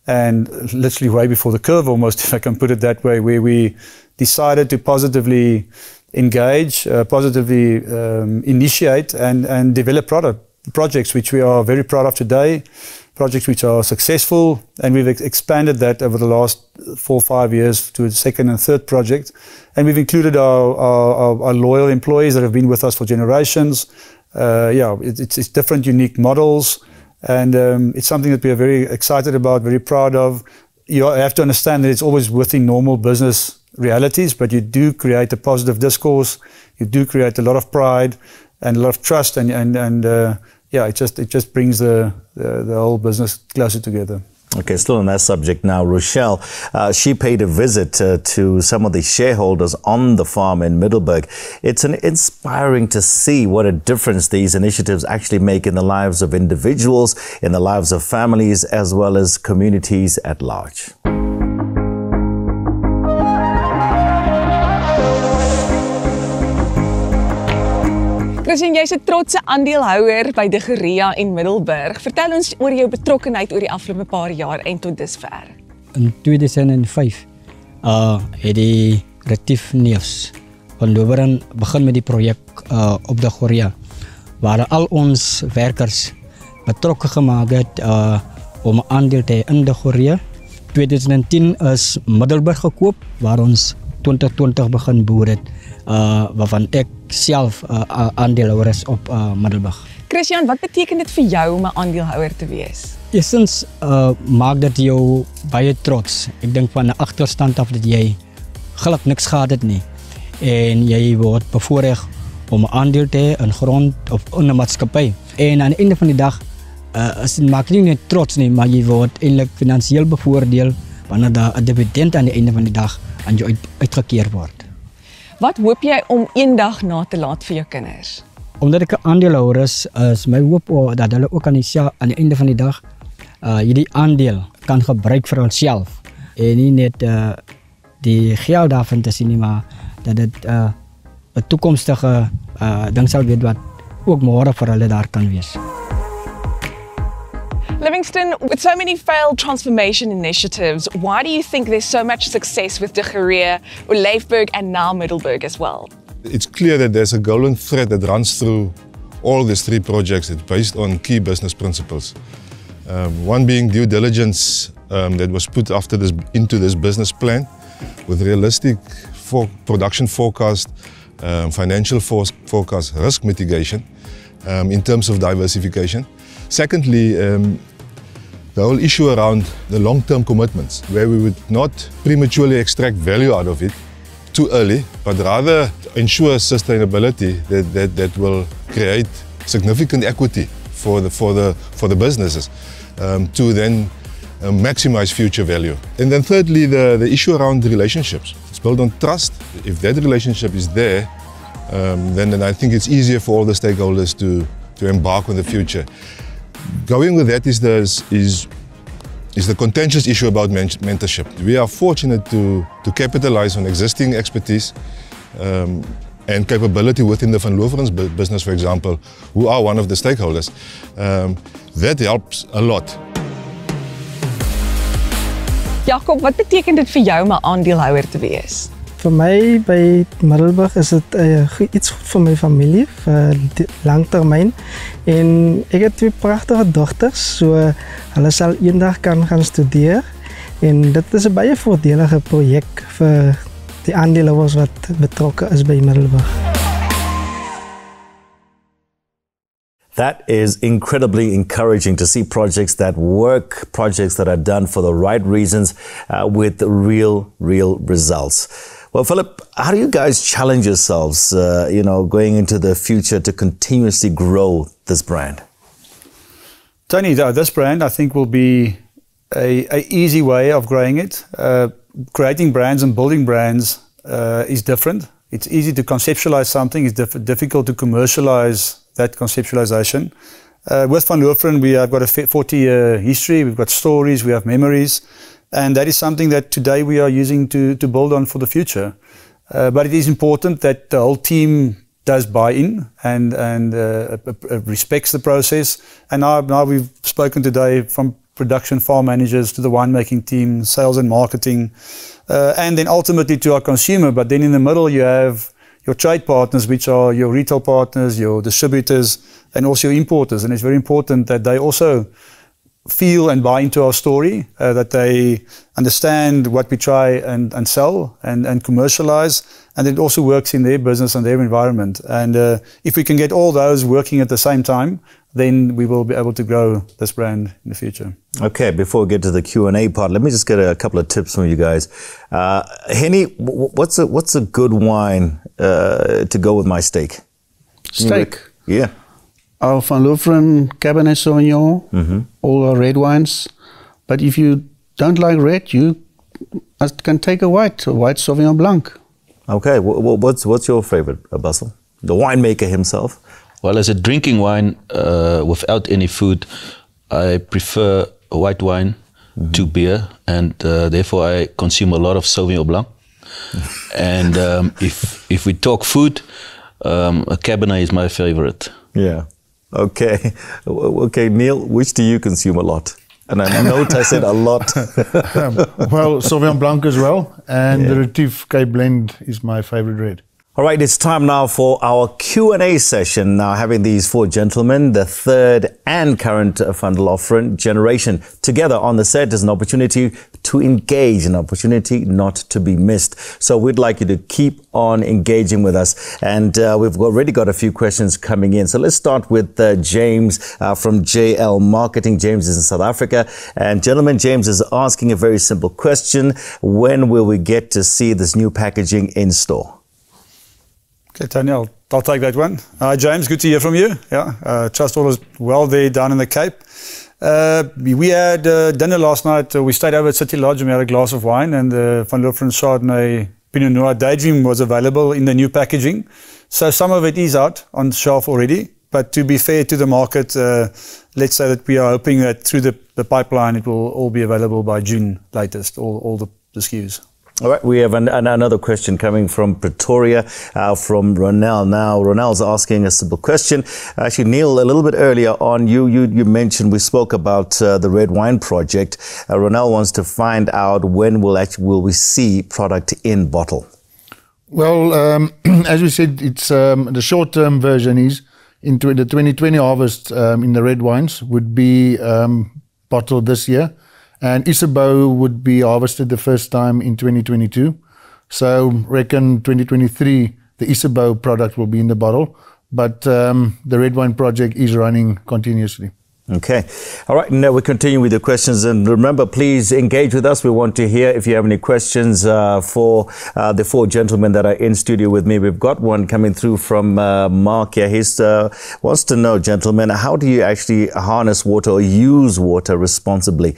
and literally way before the curve almost, if I can put it that way, where we decided to positively engage, uh, positively um, initiate and, and develop product, projects which we are very proud of today projects which are successful, and we've ex expanded that over the last four or five years to a second and third project. And we've included our, our, our loyal employees that have been with us for generations. Uh, yeah, it, it's, it's, different, unique models, and um, it's something that we are very excited about, very proud of. You have to understand that it's always within normal business realities, but you do create a positive discourse, you do create a lot of pride and a lot of trust, and, and, and uh, yeah, it just it just brings the, the, the whole business closer together. Okay, still on that subject now, Rochelle. Uh, she paid a visit uh, to some of the shareholders on the farm in Middelburg. It's an inspiring to see what a difference these initiatives actually make in the lives of individuals, in the lives of families, as well as communities at large. Christian, jy's 'n trotse aandeelhouer by De Geria in Middelburg. Vertel ons oor jou betrokkeheid oor die afgelope paar jaar en tot dusver. In 2005 uh het die Retief Neefs van Loberen begin met die projek uh op De Geria waar al ons werkers betrokke gemaak het uh om 'n aandeel te hê in De Geria. 2010 is Middelburg gekoop waar ons 2020 begin boer het uh waarvan ek self uh, uh, aandeelhouer is op uh, Middelburg. Christian, wat beteken dit vir jou om 'n aandeelhouer te wees? Eerstens uh maak dit jou baie trots. Ek dink van 'n agterstand af dat jy glad niks gehad het nie en jy word bevoordeel om 'n aandeel te hê in grond of in 'n maatskappy. En aan die einde van die dag uh is dit maak nie net trots nie, maar jy word eintlik finansiëel bevoordeel wanneer daar 'n dividend aan die einde van die dag aan jou uit, uitgekeer word. Wat hoop jy om eendag na te laat vir jou kinders? Omdat ek 'n aandeelhouer is, is my hoop o, dat hulle ook aan die aan die einde van die dag uh hierdie aandeel kan gebruik vir onsself en nie net uh die geld daarvan te sien nie, maar dat dit uh 'n toekomstige uh ding sal wees wat ook môre vir hulle daar kan wees. Livingston, with so many failed transformation initiatives, why do you think there's so much success with De Geria, Olijfberg, and now Middelburg as well? It's clear that there's a golden thread that runs through all these three projects. It's based on key business principles. Um, one being due diligence um, that was put after this into this business plan with realistic for production forecast, um, financial for forecast, risk mitigation um, in terms of diversification. Secondly, um, the whole issue around the long-term commitments, where we would not prematurely extract value out of it too early, but rather ensure sustainability that, that, that will create significant equity for the, for the, for the businesses um, to then uh, maximize future value. And then thirdly, the, the issue around relationships. It's built on trust. If that relationship is there, um, then, then I think it's easier for all the stakeholders to, to embark on the future. Going with that is the, is, is the contentious issue about mentorship. We are fortunate to, to capitalize on existing expertise um, and capability within the Van Loverens business, for example, who are one of the stakeholders. Um, that helps a lot. Jakob, wat beteken dit vir jou om 'n aandeelhouer te wees? Vir my by Middelburg is dit uh, iets goed vir my familie vir langtermyn en ek het twee pragtige dogters, so hulle sal eendag kan gaan studeer en dit is 'n baie voordelige projek vir die aandeelhouers wat betrokke is by Middelburg. That is incredibly encouraging to see projects that work, projects that are done for the right reasons uh, with real, real results. Well, Philip, how do you guys challenge yourselves, uh, you know, going into the future to continuously grow this brand? Tony, this brand I think will be a, a easy way of growing it. Uh, creating brands and building brands uh, is different. It's easy to conceptualize something. It's diff difficult to commercialize that conceptualization. Uh, with Van Loveren, we have got a 40 year history, we've got stories, we have memories, and that is something that today we are using to, to build on for the future. Uh, but it is important that the whole team does buy in and, and uh, respects the process. And now, now we've spoken today from production farm managers to the winemaking team, sales and marketing, uh, and then ultimately to our consumer. But then in the middle, you have your trade partners, which are your retail partners, your distributors, and also your importers. And it's very important that they also feel and buy into our story, uh, that they understand what we try and, and sell and, and commercialize, and it also works in their business and their environment. And uh, if we can get all those working at the same time, then we will be able to grow this brand in the future. Okay, before we get to the Q and A part, let me just get a couple of tips from you guys. Uh, Henny, what's a what's a good wine uh, to go with my steak? Steak. Yeah. Our Van Loveren Cabernet Sauvignon, mm-hmm. all our red wines. But if you don't like red, you can take a white, a white Sauvignon Blanc. Okay, what's what's your favorite, uh, Basil? The winemaker himself. Well, as a drinking wine uh, without any food, I prefer white wine mm-hmm. to beer, and uh, therefore I consume a lot of Sauvignon Blanc. and um, if if we talk food, um, a Cabernet is my favorite. Yeah. Okay. Okay, Neil, which do you consume a lot? And I note I said a lot. well, Sauvignon Blanc as well, and Yeah. the Retief Cape Blend is my favorite red. All right, it's time now for our Q&A session. Now having these four gentlemen, the third and current Van der generation together on the set is an opportunity to engage, an opportunity not to be missed. So we'd like you to keep on engaging with us. And uh, we've already got a few questions coming in. So let's start with uh, James uh, from JL Marketing. James is in South Africa. And gentlemen, James is asking a very simple question. When will we get to see this new packaging in store? Okay, Tony, I'll, I'll take that one. Hi, James. Good to hear from you. Yeah, uh, trust all is well there down in the Cape. Uh, we had uh, dinner last night. Uh, we stayed over at City Lodge and we had a glass of wine, and the Van Loveren Chardonnay Pinot Noir Daydream was available in the new packaging. So some of it is out on the shelf already. But to be fair to the market, uh, let's say that we are hoping that through the, the pipeline it will all be available by June latest, all, all the, the SKUs. All right, we have an, an, another question coming from Pretoria, uh, from Ronel. Now, Ronel's asking a simple question. Actually, Neil, a little bit earlier on, you you, you mentioned we spoke about uh, the red wine project. Uh, Ronel wants to find out when will actually will we see product in bottle. Well, um, as we said, it's um, the short-term version is into the 2020 harvest um, in the red wines would be um, bottled this year, and Isabeau would be harvested the first time in 2022. So, reckon 2023 the Isabeau product will be in the bottle, but um, the red wine project is running continuously. Okay. All right. Now we continue with the questions. And remember, please engage with us. We want to hear if you have any questions uh, for uh, the four gentlemen that are in studio with me. We've got one coming through from uh, Mark here. He uh, wants to know, gentlemen, how do you actually harness water or use water responsibly?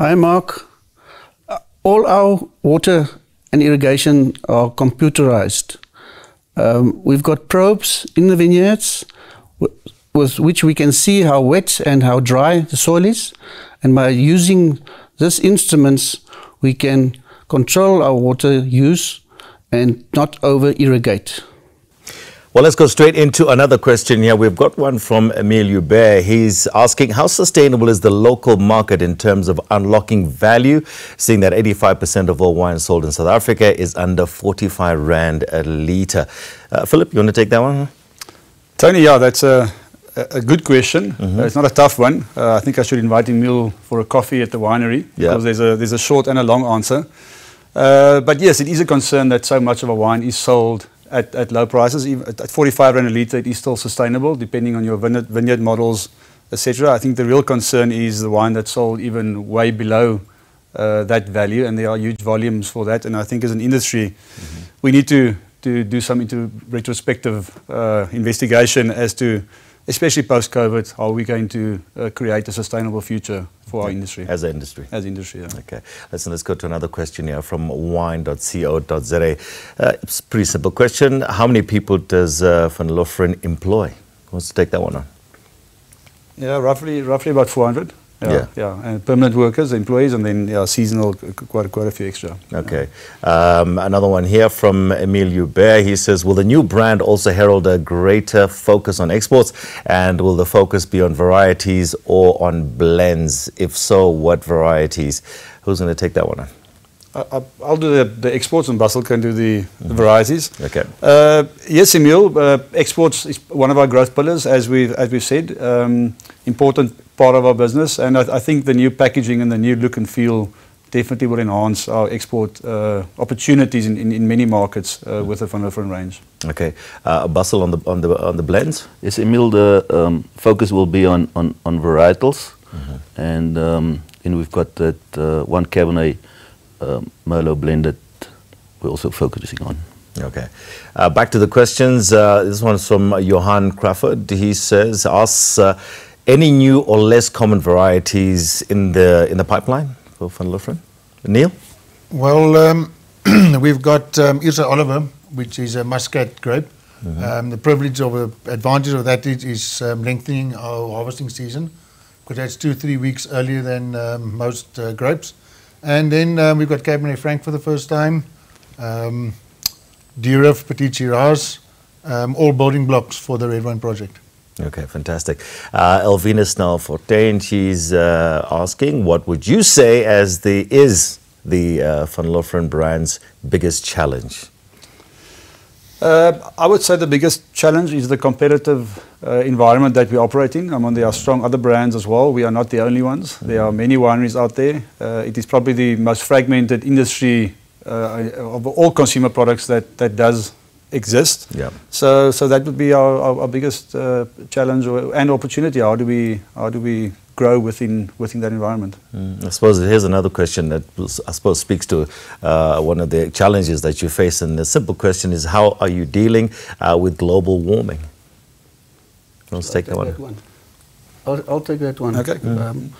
Hi, Mark. Uh, All our water and irrigation are computerized. Um, we've got probes in the vineyards with which we can see how wet and how dry the soil is. And by using these instruments, we can control our water use and not over irrigate. Well, let's go straight into another question here. We've got one from Emile Hubert. He's asking, how sustainable is the local market in terms of unlocking value, seeing that 85% of all wine sold in South Africa is under 45 Rand a litre? Uh, Philip, you want to take that one? Tony, yeah, that's a, a good question. Uh, it's not a tough one. Uh, I think I should invite Emil for a coffee at the winery Yeah. because there's a there's a short and a long answer. Uh, but yes, it is a concern that so much of our wine is sold at, at low prices. Even at, at 45 rand a litre, it is still sustainable depending on your vineyard, vineyard models, etc. I think the real concern is the wine that's sold even way below uh, that value, and there are huge volumes for that. And I think as an industry, we need to to do some into retrospective uh, investigation as to, especially post COVID, how are we going to uh, create a sustainable future for our industry as an industry. As industry, yeah. Okay. Listen, let's go to another question here from wine.co.za. Uh, it's a pretty simple question. How many people does uh, Van Loveren employ? Who wants to take that one on? Yeah, roughly roughly about 400. Yeah, Yeah. yeah, and permanent workers, employees, and then yeah, seasonal, qu- qu- quite quite a few extra. Okay. Um, another one here from Emile Hubert. He says, Will the new brand also herald a greater focus on exports? And will the focus be on varieties or on blends? If so, what varieties? Who's going to take that one on? I, I, I'll do the, the exports, and Basil can do the, the varieties. Okay. Uh, yes, Emil, uh, exports is one of our growth pillars, as we've, as we've said. Um, important part of our business, and I, I think the new packaging and the new look and feel definitely will enhance our export uh, opportunities in, in, in many markets uh, with the Van Loveren range. Okay. Uh, Basil on the, on, the, on the blends? Yes, Emil, the um, focus will be on, on, on varietals. And um, then we've got that uh, one Cabernet um, Merlot blend that we're also focusing on. Okay. Uh, back to the questions. Uh, this one's from Johan Crawford. He says, asks, uh, any new or less common varieties in the in the pipeline for Van Neil? Well, um, we've got um, Irsai Oliver, which is a muscat grape. Um, the privilege of the advantage of that is, is um, lengthening our harvesting season because that's two, three weeks earlier than um, most uh, grapes. And then um, we've got Cabernet Franc for the first time. Um, Durif, Petit Shiraz, um, all building blocks for the red wine project. Okay, fantastic. Uh, Elvina Snell Fortain, she's uh, asking, what would you say as the is the uh, Van Loveren brand's biggest challenge? Uh, I would say the biggest challenge is the competitive uh, environment that we operate in. I mean, there are strong other brands as well. We are not the only ones. There are many wineries out there. Uh, it is probably the most fragmented industry uh, of all consumer products that, that does exist. Yeah. So, so that would be our, our, our biggest uh, challenge or, and opportunity. How do we, how do we grow within within that environment? Mm. I suppose here's another question that I suppose speaks to uh, one of the challenges that you face. And the simple question is, how are you dealing uh, with global warming? Let's take, take that one. One. I'll, I'll, take that one. Okay. Mm. Um,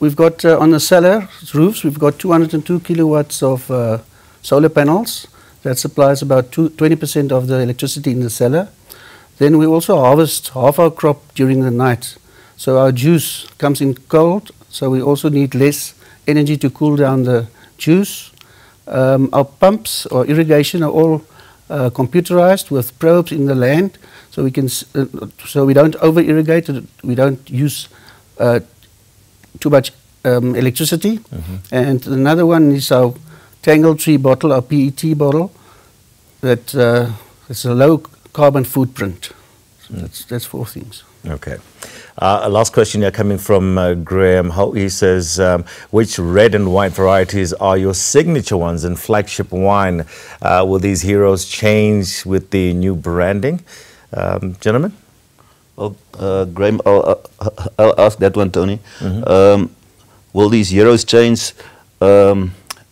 we've got uh, on the cellar roofs, we've got 202 kilowatts of uh, solar panels that supplies about 20% of the electricity in the cellar. Then we also harvest half our crop during the night. So our juice comes in cold, so we also need less energy to cool down the juice. Um, our pumps or irrigation are all uh, computerized with probes in the land, so we can uh, so we don't over irrigate. We don't use uh, too much um, electricity. Mm -hmm. And another one is our Tangle Tree bottle, a PET bottle, that uh, it's a low carbon footprint. So mm. that's, that's four things. Okay. Uh, last question here coming from uh, Graham. How he says, um, which red and white varieties are your signature ones in flagship wine? Uh, will these heroes change with the new branding, um, gentlemen? Well, uh, Graham, I'll, I'll, ask that one, Tony. Mm -hmm. um, will these heroes change?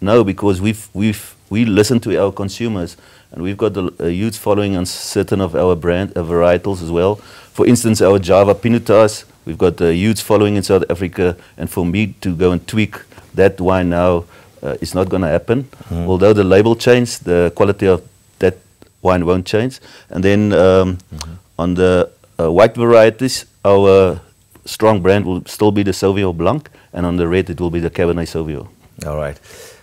No, because we've, we've, we listen to our consumers and we've got a, huge following on certain of our brand uh, varietals as well. For instance, our Java Pinotage, we've got a huge following in South Africa and for me to go and tweak that wine now uh, is not going to happen. Mm. Although the label changed, the quality of that wine won't change. And then um, mm -hmm. on the uh, white varieties, our strong brand will still be the Sauvignon Blanc, and on the red it will be the Cabernet Sauvignon. All right.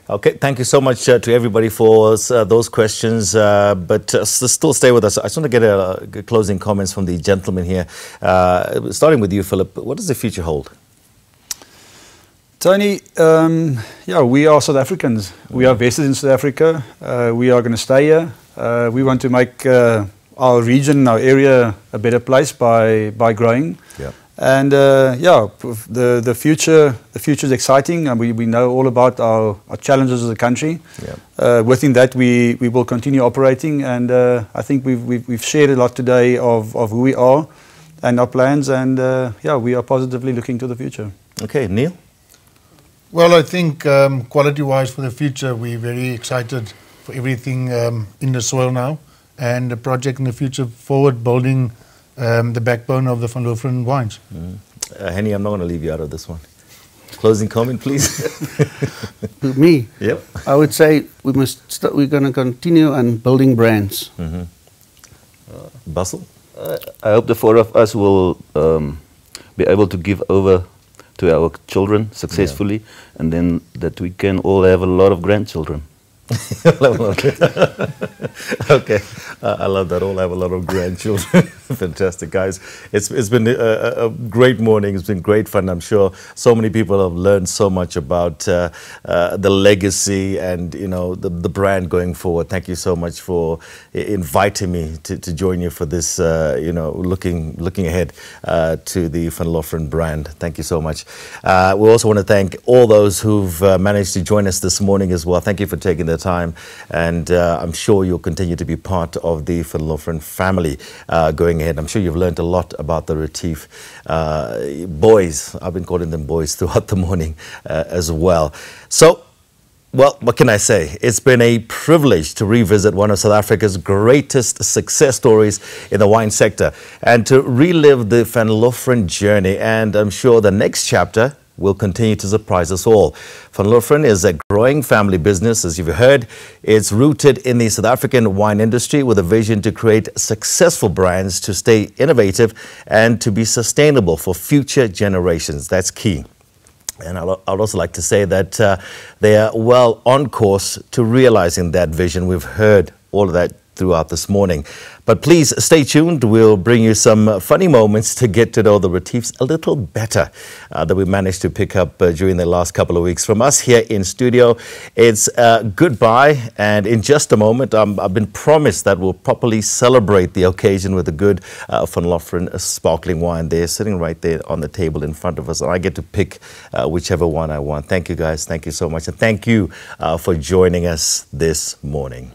Okay, thank you so much uh, to everybody for uh, those questions. Uh, but uh, still stay with us. I just want to get a, closing comments from the gentleman here. Uh, starting with you, Philip. What does the future hold? Tony, um, yeah, we are South Africans. We are vested in South Africa. Uh, we are going to stay here. we want to make our region, our area, a better place by by growing. Yeah. And uh, yeah, the the future the future is exciting, and we, we know all about our, our challenges as a country. Yeah. Uh, within that, we, we will continue operating, and uh, I think we've, we've, we've shared a lot today of, of who we are and our plans, and uh, yeah, we are positively looking to the future. Okay, Neil. Well, I think um, quality-wise for the future, we're very excited for everything um, in the soil now, and the project in the future forward building um, the backbone of the Van Loveren wines. Mm. Uh, Henny, I'm not going to leave you out of this one. Closing comment, please. Me? Yep. I would say we must. St- we're going to continue on building brands. Mm-hmm. Uh, Basil? Uh, I hope the four of us will um, be able to give over to our children successfully, yeah. and then that we can all have a lot of grandchildren. okay, uh, I love that. All have a lot of grandchildren. Fantastic, guys. It's it's been a, a, great morning. It's been great fun. I'm sure so many people have learned so much about uh, uh, the legacy and you know the the brand going forward. Thank you so much for inviting me to, to join you for this. Uh, you know, looking looking ahead uh, to the Van brand. Thank you so much. Uh, we also want to thank all those who've managed to join us this morning as well. Thank you for taking the time. And uh, I'm sure you'll continue to be part of the Van Loveren family uh, going ahead. I'm sure you've learned a lot about the Retief uh, boys. I've been calling them boys throughout the morning uh, as well. So, well, what can I say? It's been a privilege to revisit one of South Africa's greatest success stories in the wine sector and to relive the Van Loveren journey. And I'm sure the next chapter will continue to surprise us all. Van Loveren is a growing family business, as you've heard. It's rooted in the South African wine industry with a vision to create successful brands to stay innovative and to be sustainable for future generations. That's key. And I'd also like to say that uh, they are well on course to realizing that vision. We've heard all of that throughout this morning. But please stay tuned. We'll bring you some funny moments to get to know the Retiefs a little better uh, that we managed to pick up uh, during the last couple of weeks. From us here in studio, it's uh, goodbye. And in just a moment, um, I've been promised that we'll properly celebrate the occasion with a good uh, Van Loveren sparkling wine there, sitting right there on the table in front of us. And I get to pick uh, whichever one I want. Thank you, guys. Thank you so much. And thank you uh, for joining us this morning.